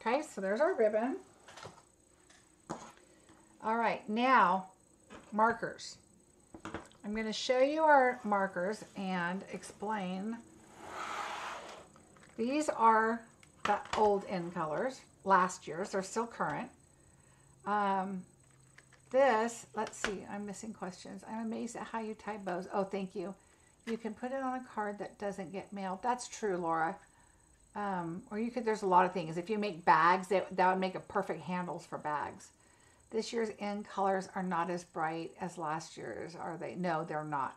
Okay, so there's our ribbon. All right, now markers. I'm going to show you our markers and explain these are the old in colors, last year's. They're still current. Um, this, let's see, I'm missing questions. I'm amazed at how you tie bows. Oh, thank you. You can put it on a card that doesn't get mailed. That's true, Laura. Um, or you could, there's a lot of things. If you make bags, that, that would make a perfect handles for bags. This year's in colors are not as bright as last year's, are they? No, they're not.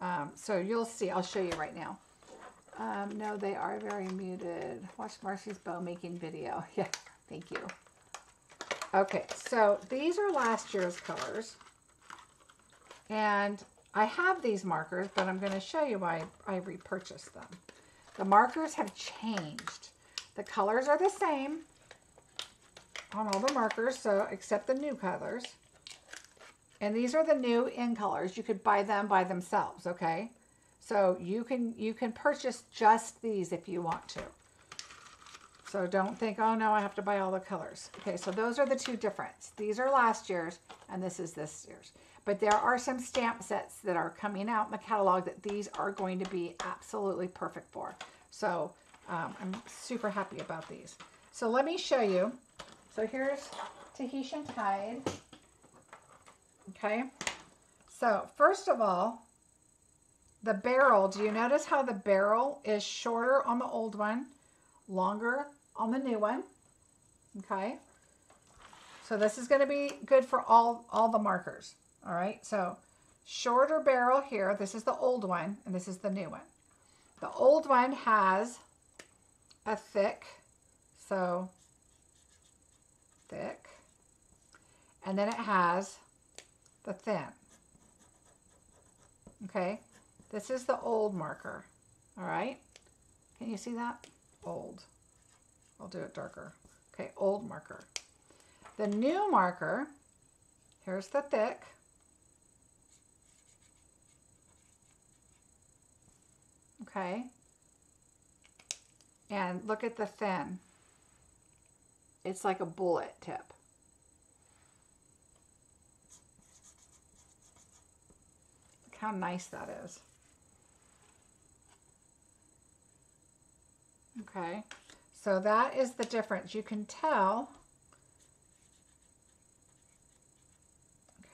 Um, so you'll see. I'll show you right now. Um, no, they are very muted. Watch Marcie's bow making video. Yeah, thank you. Okay, so these are last year's colors. And I have these markers, but I'm going to show you why I repurchased them. The markers have changed. The colors are the same on all the markers, so except the new colors. And these are the new in colors. You could buy them by themselves, okay? So you can you can purchase just these if you want to. So don't think, oh no, I have to buy all the colors. Okay, so those are the two difference. These are last year's and this is this year's. But there are some stamp sets that are coming out in the catalog that these are going to be absolutely perfect for. So um, I'm super happy about these. So let me show you. So here's Tahitian Tide. Okay. So first of all, the barrel, do you notice how the barrel is shorter on the old one, longer on the new one? Okay. So this is going to be good for all, all the markers. All right. So shorter barrel here. This is the old one and this is the new one. The old one has a thick, so thick, and then it has the thin. Okay. This is the old marker. All right. Can you see that? Old. I'll do it darker. Okay, old marker. The new marker, here's the thick. Okay. And look at the thin. It's like a bullet tip. Look how nice that is. Okay, so that is the difference. You can tell.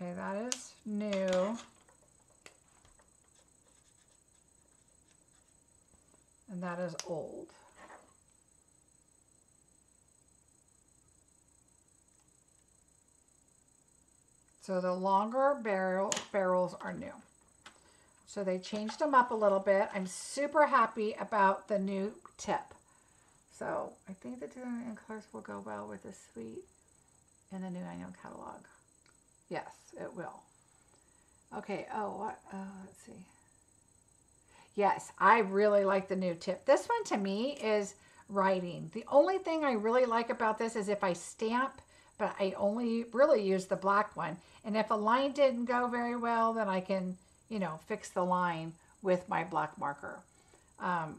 Okay, that is new. And that is old. So the longer barrel barrels are new. So they changed them up a little bit. I'm super happy about the new tip. So I think the design and colors will go well with the suite in the new annual catalog. Yes, it will. Okay, oh, what? Oh, let's see. Yes, I really like the new tip. This one to me is writing. The only thing I really like about this is if I stamp, but I only really use the black one. And if a line didn't go very well, then I can you know, fix the line with my black marker. Um,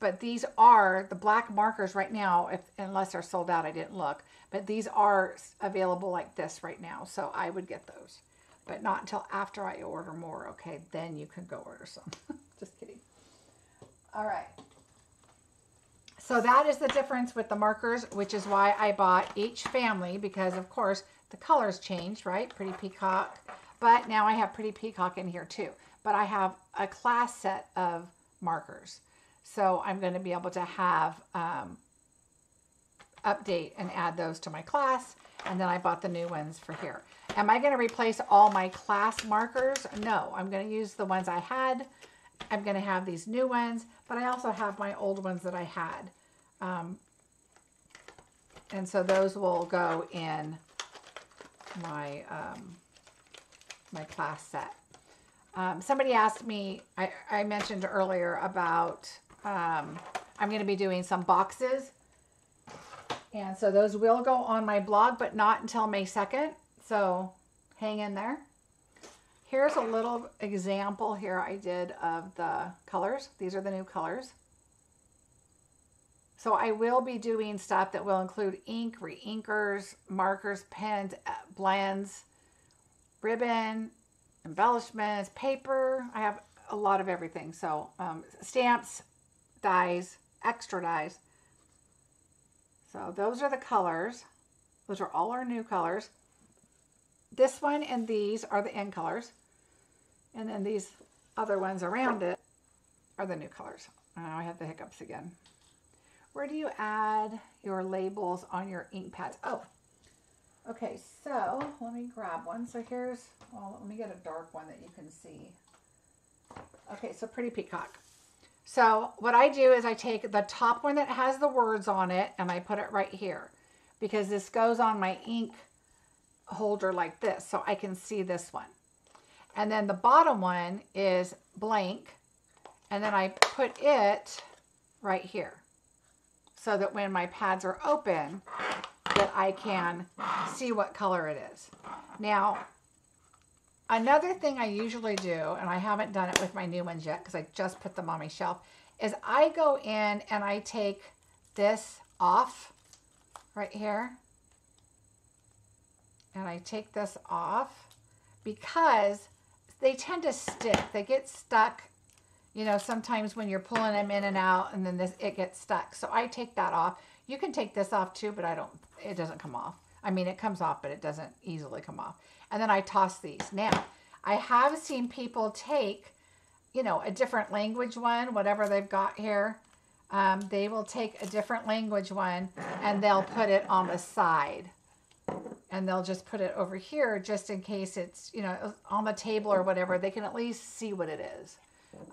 but these are the black markers right now, if unless they're sold out, I didn't look. But these are available like this right now, so I would get those. But not until after I order more, okay? Then you can go order some. Just kidding. All right. So that is the difference with the markers, which is why I bought each family because, of course, the colors changed, right? Pretty Peacock. But now I have Pretty Peacock in here too. But I have a class set of markers. So I'm going to be able to have um, update and add those to my class. And then I bought the new ones for here. Am I going to replace all my class markers? No, I'm going to use the ones I had. I'm going to have these new ones, but I also have my old ones that I had. Um, and so those will go in my, um, my class set. Um, somebody asked me, I, I mentioned earlier about, um, I'm going to be doing some boxes. And so those will go on my blog, but not until May 2nd. So hang in there. Here's a little example here I did of the colors. These are the new colors. So I will be doing stuff that will include ink, re-inkers, markers, pens, uh, blends, ribbon, embellishments, paper. I have a lot of everything. So um, stamps, dies, extra dies. So those are the colors. Those are all our new colors. This one and these are the in colors. And then these other ones around it are the new colors. Now I have the hiccups again. Where do you add your labels on your ink pads? Oh, okay, so let me grab one. So here's, well, let me get a dark one that you can see. Okay, so Pretty Peacock. So what I do is I take the top one that has the words on it and I put it right here because this goes on my ink holder like this so I can see this one. And then the bottom one is blank and then I put it right here so that when my pads are open, that I can see what color it is. Now, another thing I usually do, and I haven't done it with my new ones yet because I just put them on my shelf, is I go in and I take this off right here. And I take this off because they tend to stick. They get stuck you know, sometimes when you're pulling them in and out and then this it gets stuck. So I take that off. You can take this off too, but I don't, it doesn't come off. I mean, it comes off, but it doesn't easily come off. And then I toss these. Now, I have seen people take, you know, a different language one, whatever they've got here. Um, they will take a different language one and they'll put it on the side. And they'll just put it over here just in case it's, you know, on the table or whatever. They can at least see what it is.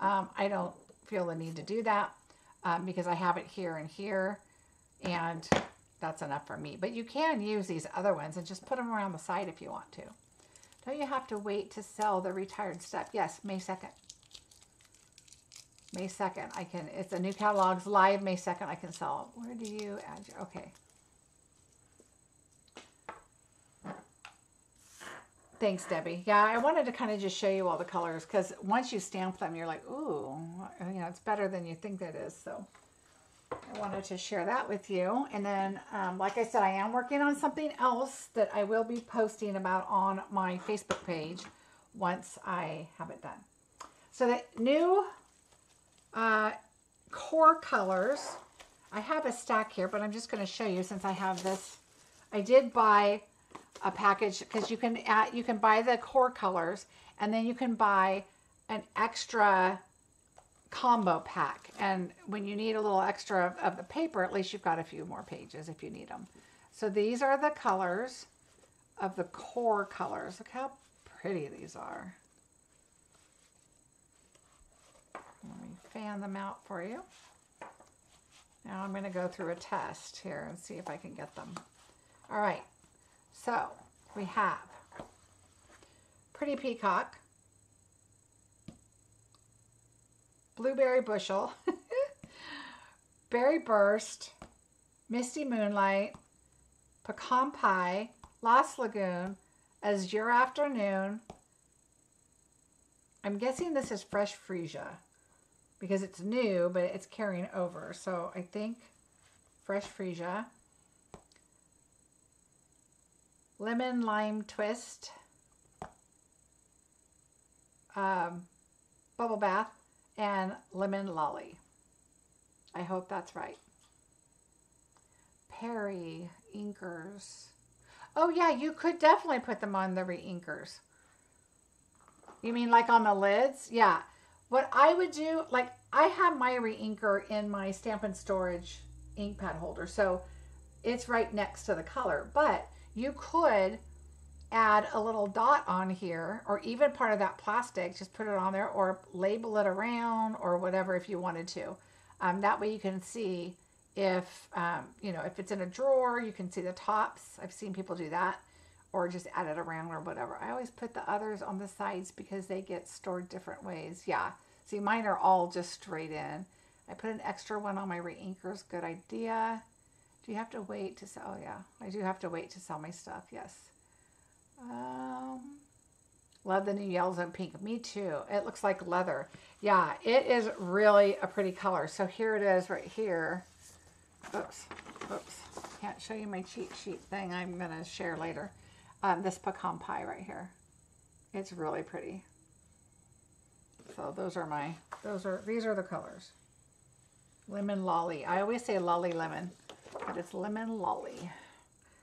Um, I don't feel the need to do that um, because I have it here and here and that's enough for me. But you can use these other ones and just put them around the side if you want to. Don't you have to wait to sell the retired stuff? Yes, May 2nd. May 2nd, I can, it's a new catalogs live May 2nd, I can sell. Where do you add your, okay. Thanks, Debbie. Yeah, I wanted to kind of just show you all the colors because once you stamp them, you're like, ooh, you know, it's better than you think that is. So I wanted to share that with you. And then, um, like I said, I am working on something else that I will be posting about on my Facebook page once I have it done. So the new uh, core colors, I have a stack here, but I'm just going to show you since I have this. I did buy a package because you can add, you can buy the core colors and then you can buy an extra combo pack. And when you need a little extra of, of the paper, at least you've got a few more pages if you need them. So these are the colors of the core colors. Look how pretty these are. Let me fan them out for you. Now I'm going to go through a test here and see if I can get them. All right, so we have Pretty Peacock, Blueberry Bushel, Berry Burst, Misty Moonlight, Pecan Pie, Lost Lagoon, Azure Afternoon. I'm guessing this is Fresh Freesia. because it's new, but it's carrying over. So I think fresh freesia, lemon lime twist, um, bubble bath, and lemon lolly. I hope that's right. Perry inkers. Oh yeah, you could definitely put them on the re-inkers. You mean like on the lids? Yeah. What I would do, like I have my re-inker in my Stamp N Storage ink pad holder, so it's right next to the color. But you could add a little dot on here or even part of that plastic, just put it on there or label it around or whatever if you wanted to. Um, that way you can see if, um, you know, if it's in a drawer, you can see the tops. I've seen people do that or just add it around or whatever. I always put the others on the sides because they get stored different ways. Yeah. See, mine are all just straight in. I put an extra one on my reinkers. Good idea. You have to wait to sell? Oh, yeah. I do have to wait to sell my stuff. Yes. Um, love the new yellows and pink. Me too. It looks like leather. Yeah, it is really a pretty color. So here it is right here. Oops. Oops. Can't show you my cheat sheet thing I'm going to share later. Um, this pecan pie right here. It's really pretty. So those are my, those are, these are the colors. Lemon lolly. I always say lolly lemon, but it's lemon lolly.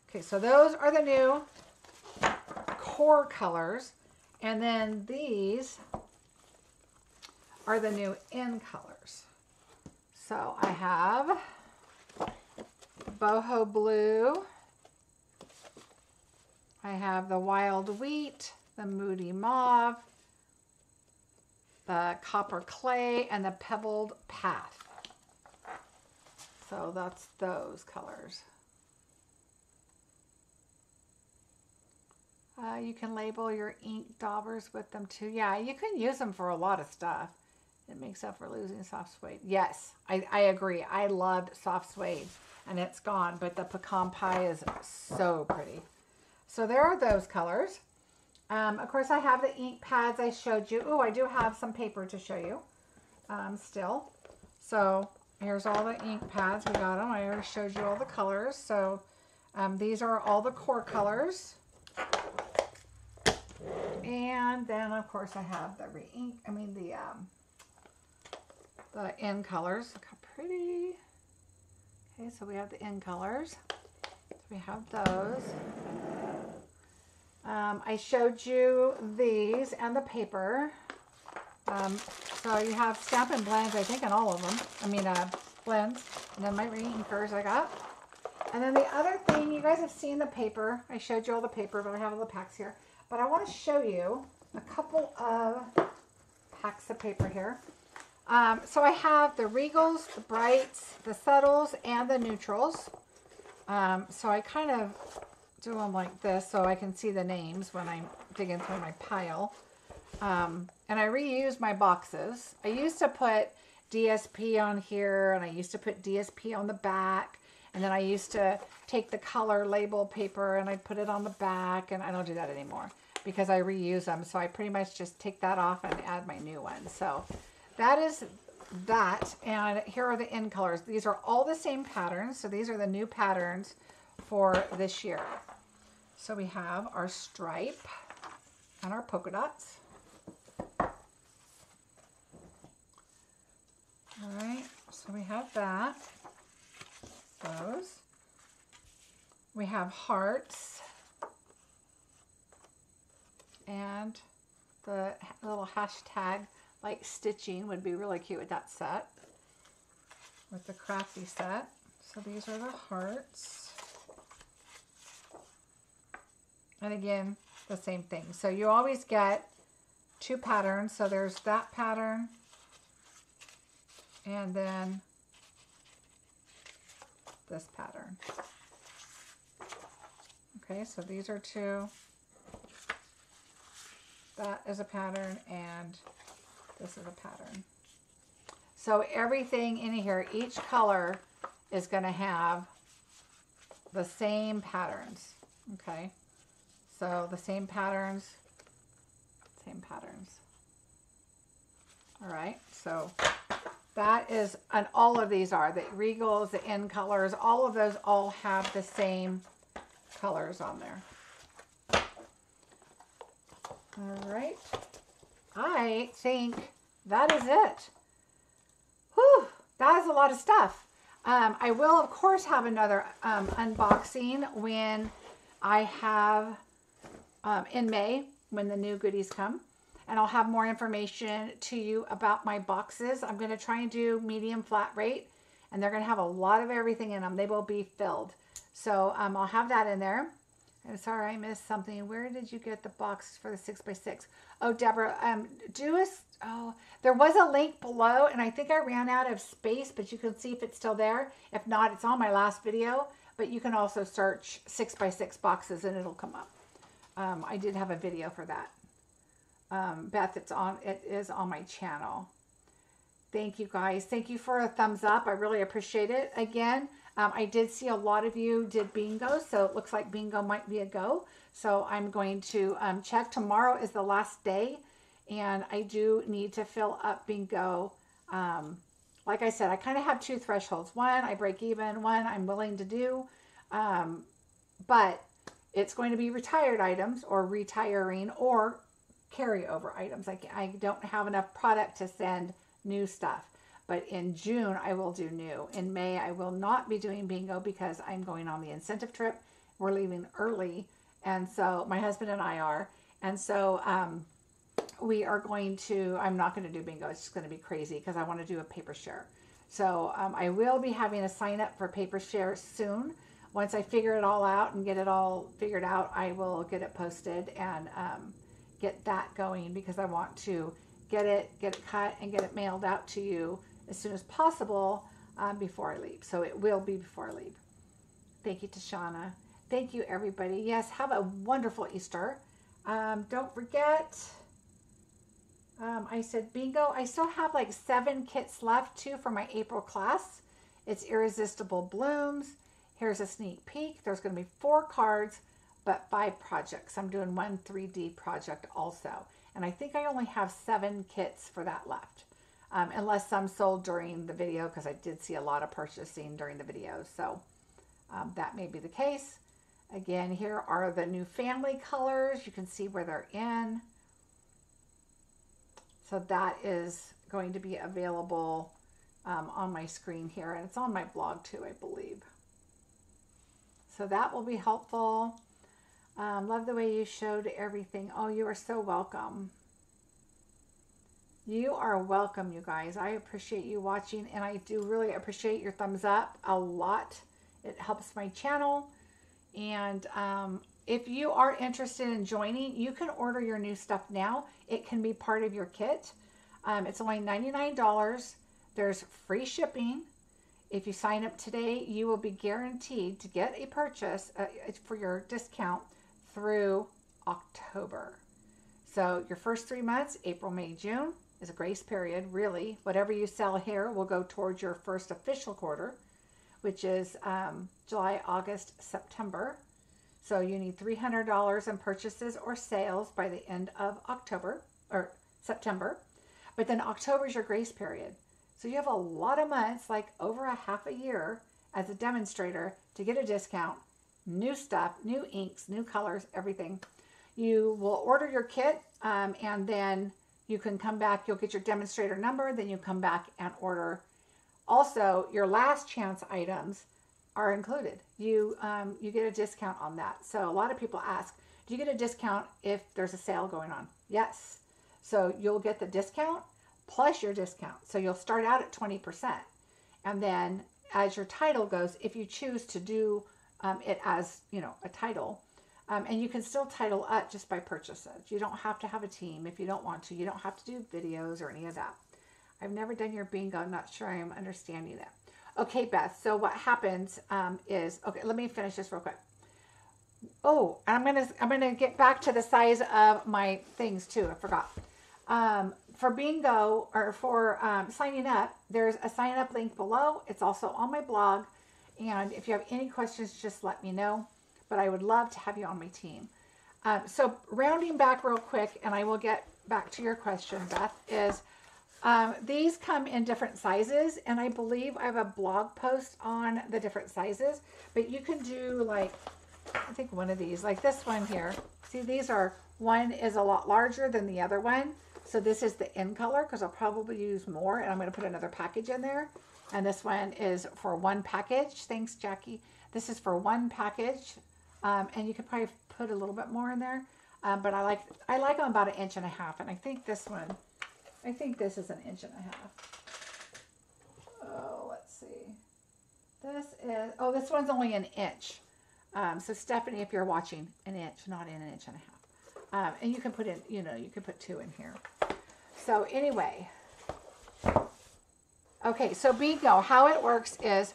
Okay, so those are the new core colors. And then these are the new in colors. So I have boho blue. I have the wild wheat, the moody mauve, the copper clay, and the pebbled path. So that's those colors. Uh, you can label your ink daubers with them too. Yeah, you can use them for a lot of stuff. It makes up for losing soft suede. Yes, I, I agree. I loved soft suede and it's gone, but the pecan pie is so pretty. So there are those colors. Um, of course, I have the ink pads I showed you. Oh, I do have some paper to show you um, still. So here's all the ink pads. We got them. I already showed you all the colors. So um, these are all the core colors. And then, of course, I have the re-ink, I mean, the, um, the in colors. Look how pretty. Okay, so we have the in colors. So we have those. Um, I showed you these and the paper. Um, so you have Stampin' Blends, I think, in all of them. I mean, uh, blends. And then my re-inkers I got. And then the other thing, you guys have seen the paper. I showed you all the paper, but I have all the packs here. But I want to show you a couple of packs of paper here. Um, so I have the Regals, the Brights, the Subtles, and the Neutrals. Um, so I kind of do them like this so I can see the names when I'm digging through my pile. Um, and I reuse my boxes. I used to put DSP on here and I used to put DSP on the back. And then I used to take the color label paper and I'd put it on the back and I don't do that anymore because I reuse them. So I pretty much just take that off and add my new one. So that is that. And here are the in colors. These are all the same patterns. So these are the new patterns for this year. So we have our stripe and our polka dots. Right, so we have that, those. We have hearts and the little hashtag like stitching would be really cute with that set, with the crafty set. So these are the hearts. And again, the same thing. So you always get two patterns. So there's that pattern and then this pattern. Okay, so these are two. That is a pattern and this is a pattern. So everything in here, each color is going to have the same patterns. Okay. So the same patterns, same patterns. All right, so that is, and all of these are, the Regals, the in colors, all of those all have the same colors on there. All right. I think that is it. Whew, that is a lot of stuff. Um, I will, of course, have another um, unboxing when I have um, in May when the new goodies come. And I'll have more information to you about my boxes. I'm going to try and do medium flat rate, and they're going to have a lot of everything in them. They will be filled. So um, I'll have that in there. I'm sorry, I missed something. Where did you get the box for the 6x6? Oh, Deborah, um, do us. Oh, there was a link below, and I think I ran out of space, but you can see if it's still there. If not, it's on my last video, but you can also search 6x6 boxes and it'll come up. Um, I did have a video for that. Um, Beth, it's on. It is on my channel. Thank you guys. Thank you for a thumbs up. I really appreciate it. Again, um, I did see a lot of you did bingo, so it looks like bingo might be a go. So I'm going to um, check. Tomorrow is the last day, and I do need to fill up bingo. Um, like I said, I kind of have two thresholds. One, I break even. One, I'm willing to do. Um, but it's going to be retired items or retiring or carryover items. I, I don't have enough product to send new stuff. But in June, I will do new. In May, I will not be doing bingo because I'm going on the incentive trip. We're leaving early. And so my husband and I are. And so um, we are going to, I'm not going to do bingo. It's just going to be crazy because I want to do a paper share. So um, I will be having a sign up for paper share soon. Once I figure it all out and get it all figured out, I will get it posted and um, get that going because I want to get it, get it cut and get it mailed out to you as soon as possible um, before I leave. So it will be before I leave. Thank you, Tashana. Thank you, everybody. Yes, have a wonderful Easter. Um, don't forget, um, I said bingo. I still have like seven kits left too for my April class. It's Irresistible Blooms. Here's a sneak peek. There's going to be four cards, but five projects. I'm doing one 3D project also. And I think I only have seven kits for that left um, unless some sold during the video because I did see a lot of purchasing during the video. So um, that may be the case. Again, here are the new family colors. You can see where they're in. So that is going to be available um, on my screen here. And it's on my blog too, I believe. So that will be helpful. Um, love the way you showed everything. Oh, you are so welcome. You are welcome, you guys. I appreciate you watching, and I do really appreciate your thumbs up a lot. It helps my channel. And um, if you are interested in joining, you can order your new stuff now. It can be part of your kit. Um, it's only $99. There's free shipping. If you sign up today, you will be guaranteed to get a purchase uh, for your discount through October. So your first three months, April, May, June, is a grace period, really. Whatever you sell here will go towards your first official quarter, which is um, July, August, September. So you need $300 in purchases or sales by the end of October or September. But then October is your grace period. So you have a lot of months, like over a half a year as a demonstrator to get a discount, new stuff, new inks, new colors, everything. You will order your kit um, and then you can come back, you'll get your demonstrator number, then you come back and order. Also, your last chance items are included. You, um, you get a discount on that. So a lot of people ask, do you get a discount if there's a sale going on? Yes. So you'll get the discount plus your discount. So you'll start out at 20%. And then as your title goes, if you choose to do um, it as, you know, a title, um, and you can still title up just by purchases. You don't have to have a team if you don't want to. You don't have to do videos or any of that. I've never done your bingo. I'm not sure I'm understanding that. Okay, Beth. So what happens um, is, okay, let me finish this real quick. Oh, I'm gonna I'm gonna get back to the size of my things too. I forgot. Um, for bingo or for um, signing up, there's a sign up link below. It's also on my blog. And if you have any questions, just let me know but I would love to have you on my team. Um, so rounding back real quick, and I will get back to your question, Beth, is Um, these come in different sizes, and I believe I have a blog post on the different sizes. But you can do like, I think one of these, like this one here. See, these are, one is a lot larger than the other one. So this is the in color because I'll probably use more, and I'm going to put another package in there. And this one is for one package. Thanks, Jackie. This is for one package, um, and you could probably put a little bit more in there. Um, but I like I like them about an inch and a half, and I think this one I think this is an inch and a half. Oh, let's see. This is, oh, this one's only an inch. Um, so Stephanie, if you're watching, an inch, not in an inch and a half. Um, and you can put in, you know, you can put two in here. So anyway, okay, so bingo, how it works is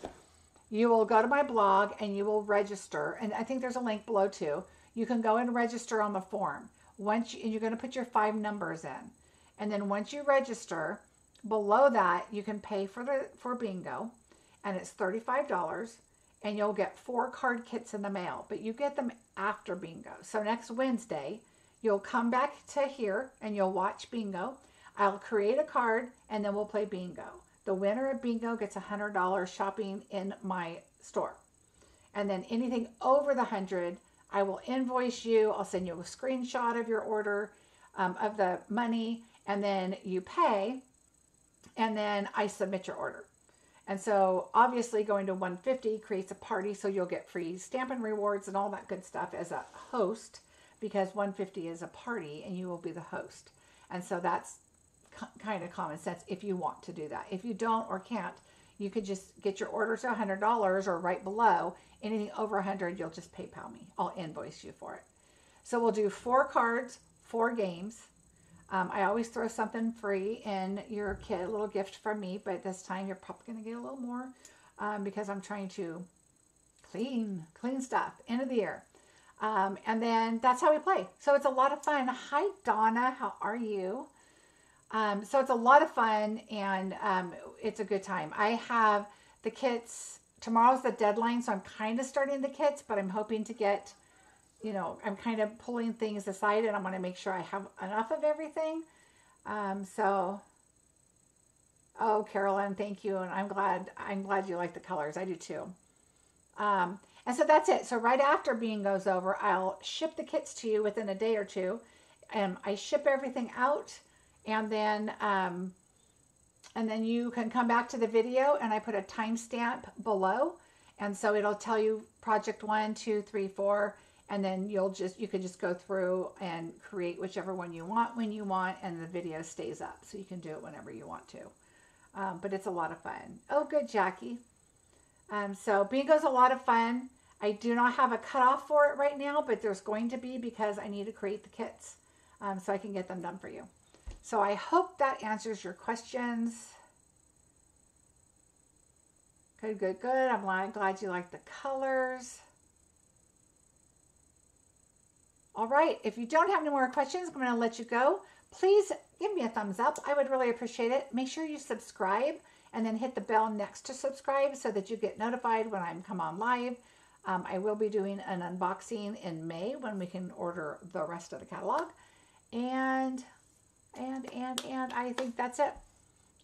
you will go to my blog and you will register. And I think there's a link below too. You can go and register on the form. Once you, you're going to put your five numbers in. And then once you register, below that you can pay for the for bingo and it's $35 and you'll get four card kits in the mail, but you get them after bingo. So next Wednesday, you'll come back to here and you'll watch bingo. I'll create a card and then we'll play bingo. The winner of bingo gets $100 shopping in my store. And then anything over the 100, I will invoice you. I'll send you a screenshot of your order um, of the money and then you pay, and then I submit your order. And so obviously going to 150 creates a party, so you'll get free Stampin' Rewards and all that good stuff as a host because 150 is a party and you will be the host. And so that's kind of common sense if you want to do that. If you don't or can't, you could just get your order to $100 or right below. Anything over 100, you'll just PayPal me. I'll invoice you for it. So we'll do four cards, four games. Um, I always throw something free in your kit, a little gift from me, but this time you're probably going to get a little more um, because I'm trying to clean, clean stuff, end of the year. Um, and then that's how we play. So it's a lot of fun. Hi, Donna. How are you? Um, so it's a lot of fun and um, it's a good time. I have the kits. Tomorrow's the deadline, so I'm kind of starting the kits, but I'm hoping to get you know, I'm kind of pulling things aside and I want to make sure I have enough of everything. Um, so, oh, Carolyn, thank you. And I'm glad, I'm glad you like the colors. I do too. Um, and so that's it. So right after being goes over, I'll ship the kits to you within a day or two. And I ship everything out and then, um, and then you can come back to the video and I put a timestamp below. And so it'll tell you project one, two, three, four, and then you'll just you can just go through and create whichever one you want when you want and the video stays up. So you can do it whenever you want to. Um, but it's a lot of fun. Oh good Jackie. Um, so bingo's a lot of fun. I do not have a cutoff for it right now but there's going to be because I need to create the kits um, so I can get them done for you so I hope that answers your questions good good good I'm glad you like the colors all right, if you don't have any more questions, I'm going to let you go. Please give me a thumbs up. I would really appreciate it. Make sure you subscribe and then hit the bell next to subscribe so that you get notified when I come on live. Um, I will be doing an unboxing in May when we can order the rest of the catalog. And, and, and, and I think that's it.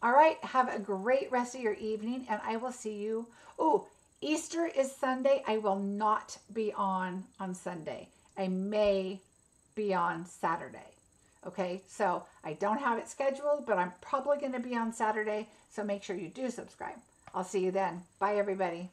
All right, have a great rest of your evening and I will see you. Oh, Easter is Sunday. I will not be on on Sunday. I may be on Saturday. Okay, so I don't have it scheduled, but I'm probably going to be on Saturday. So make sure you do subscribe. I'll see you then. Bye, everybody.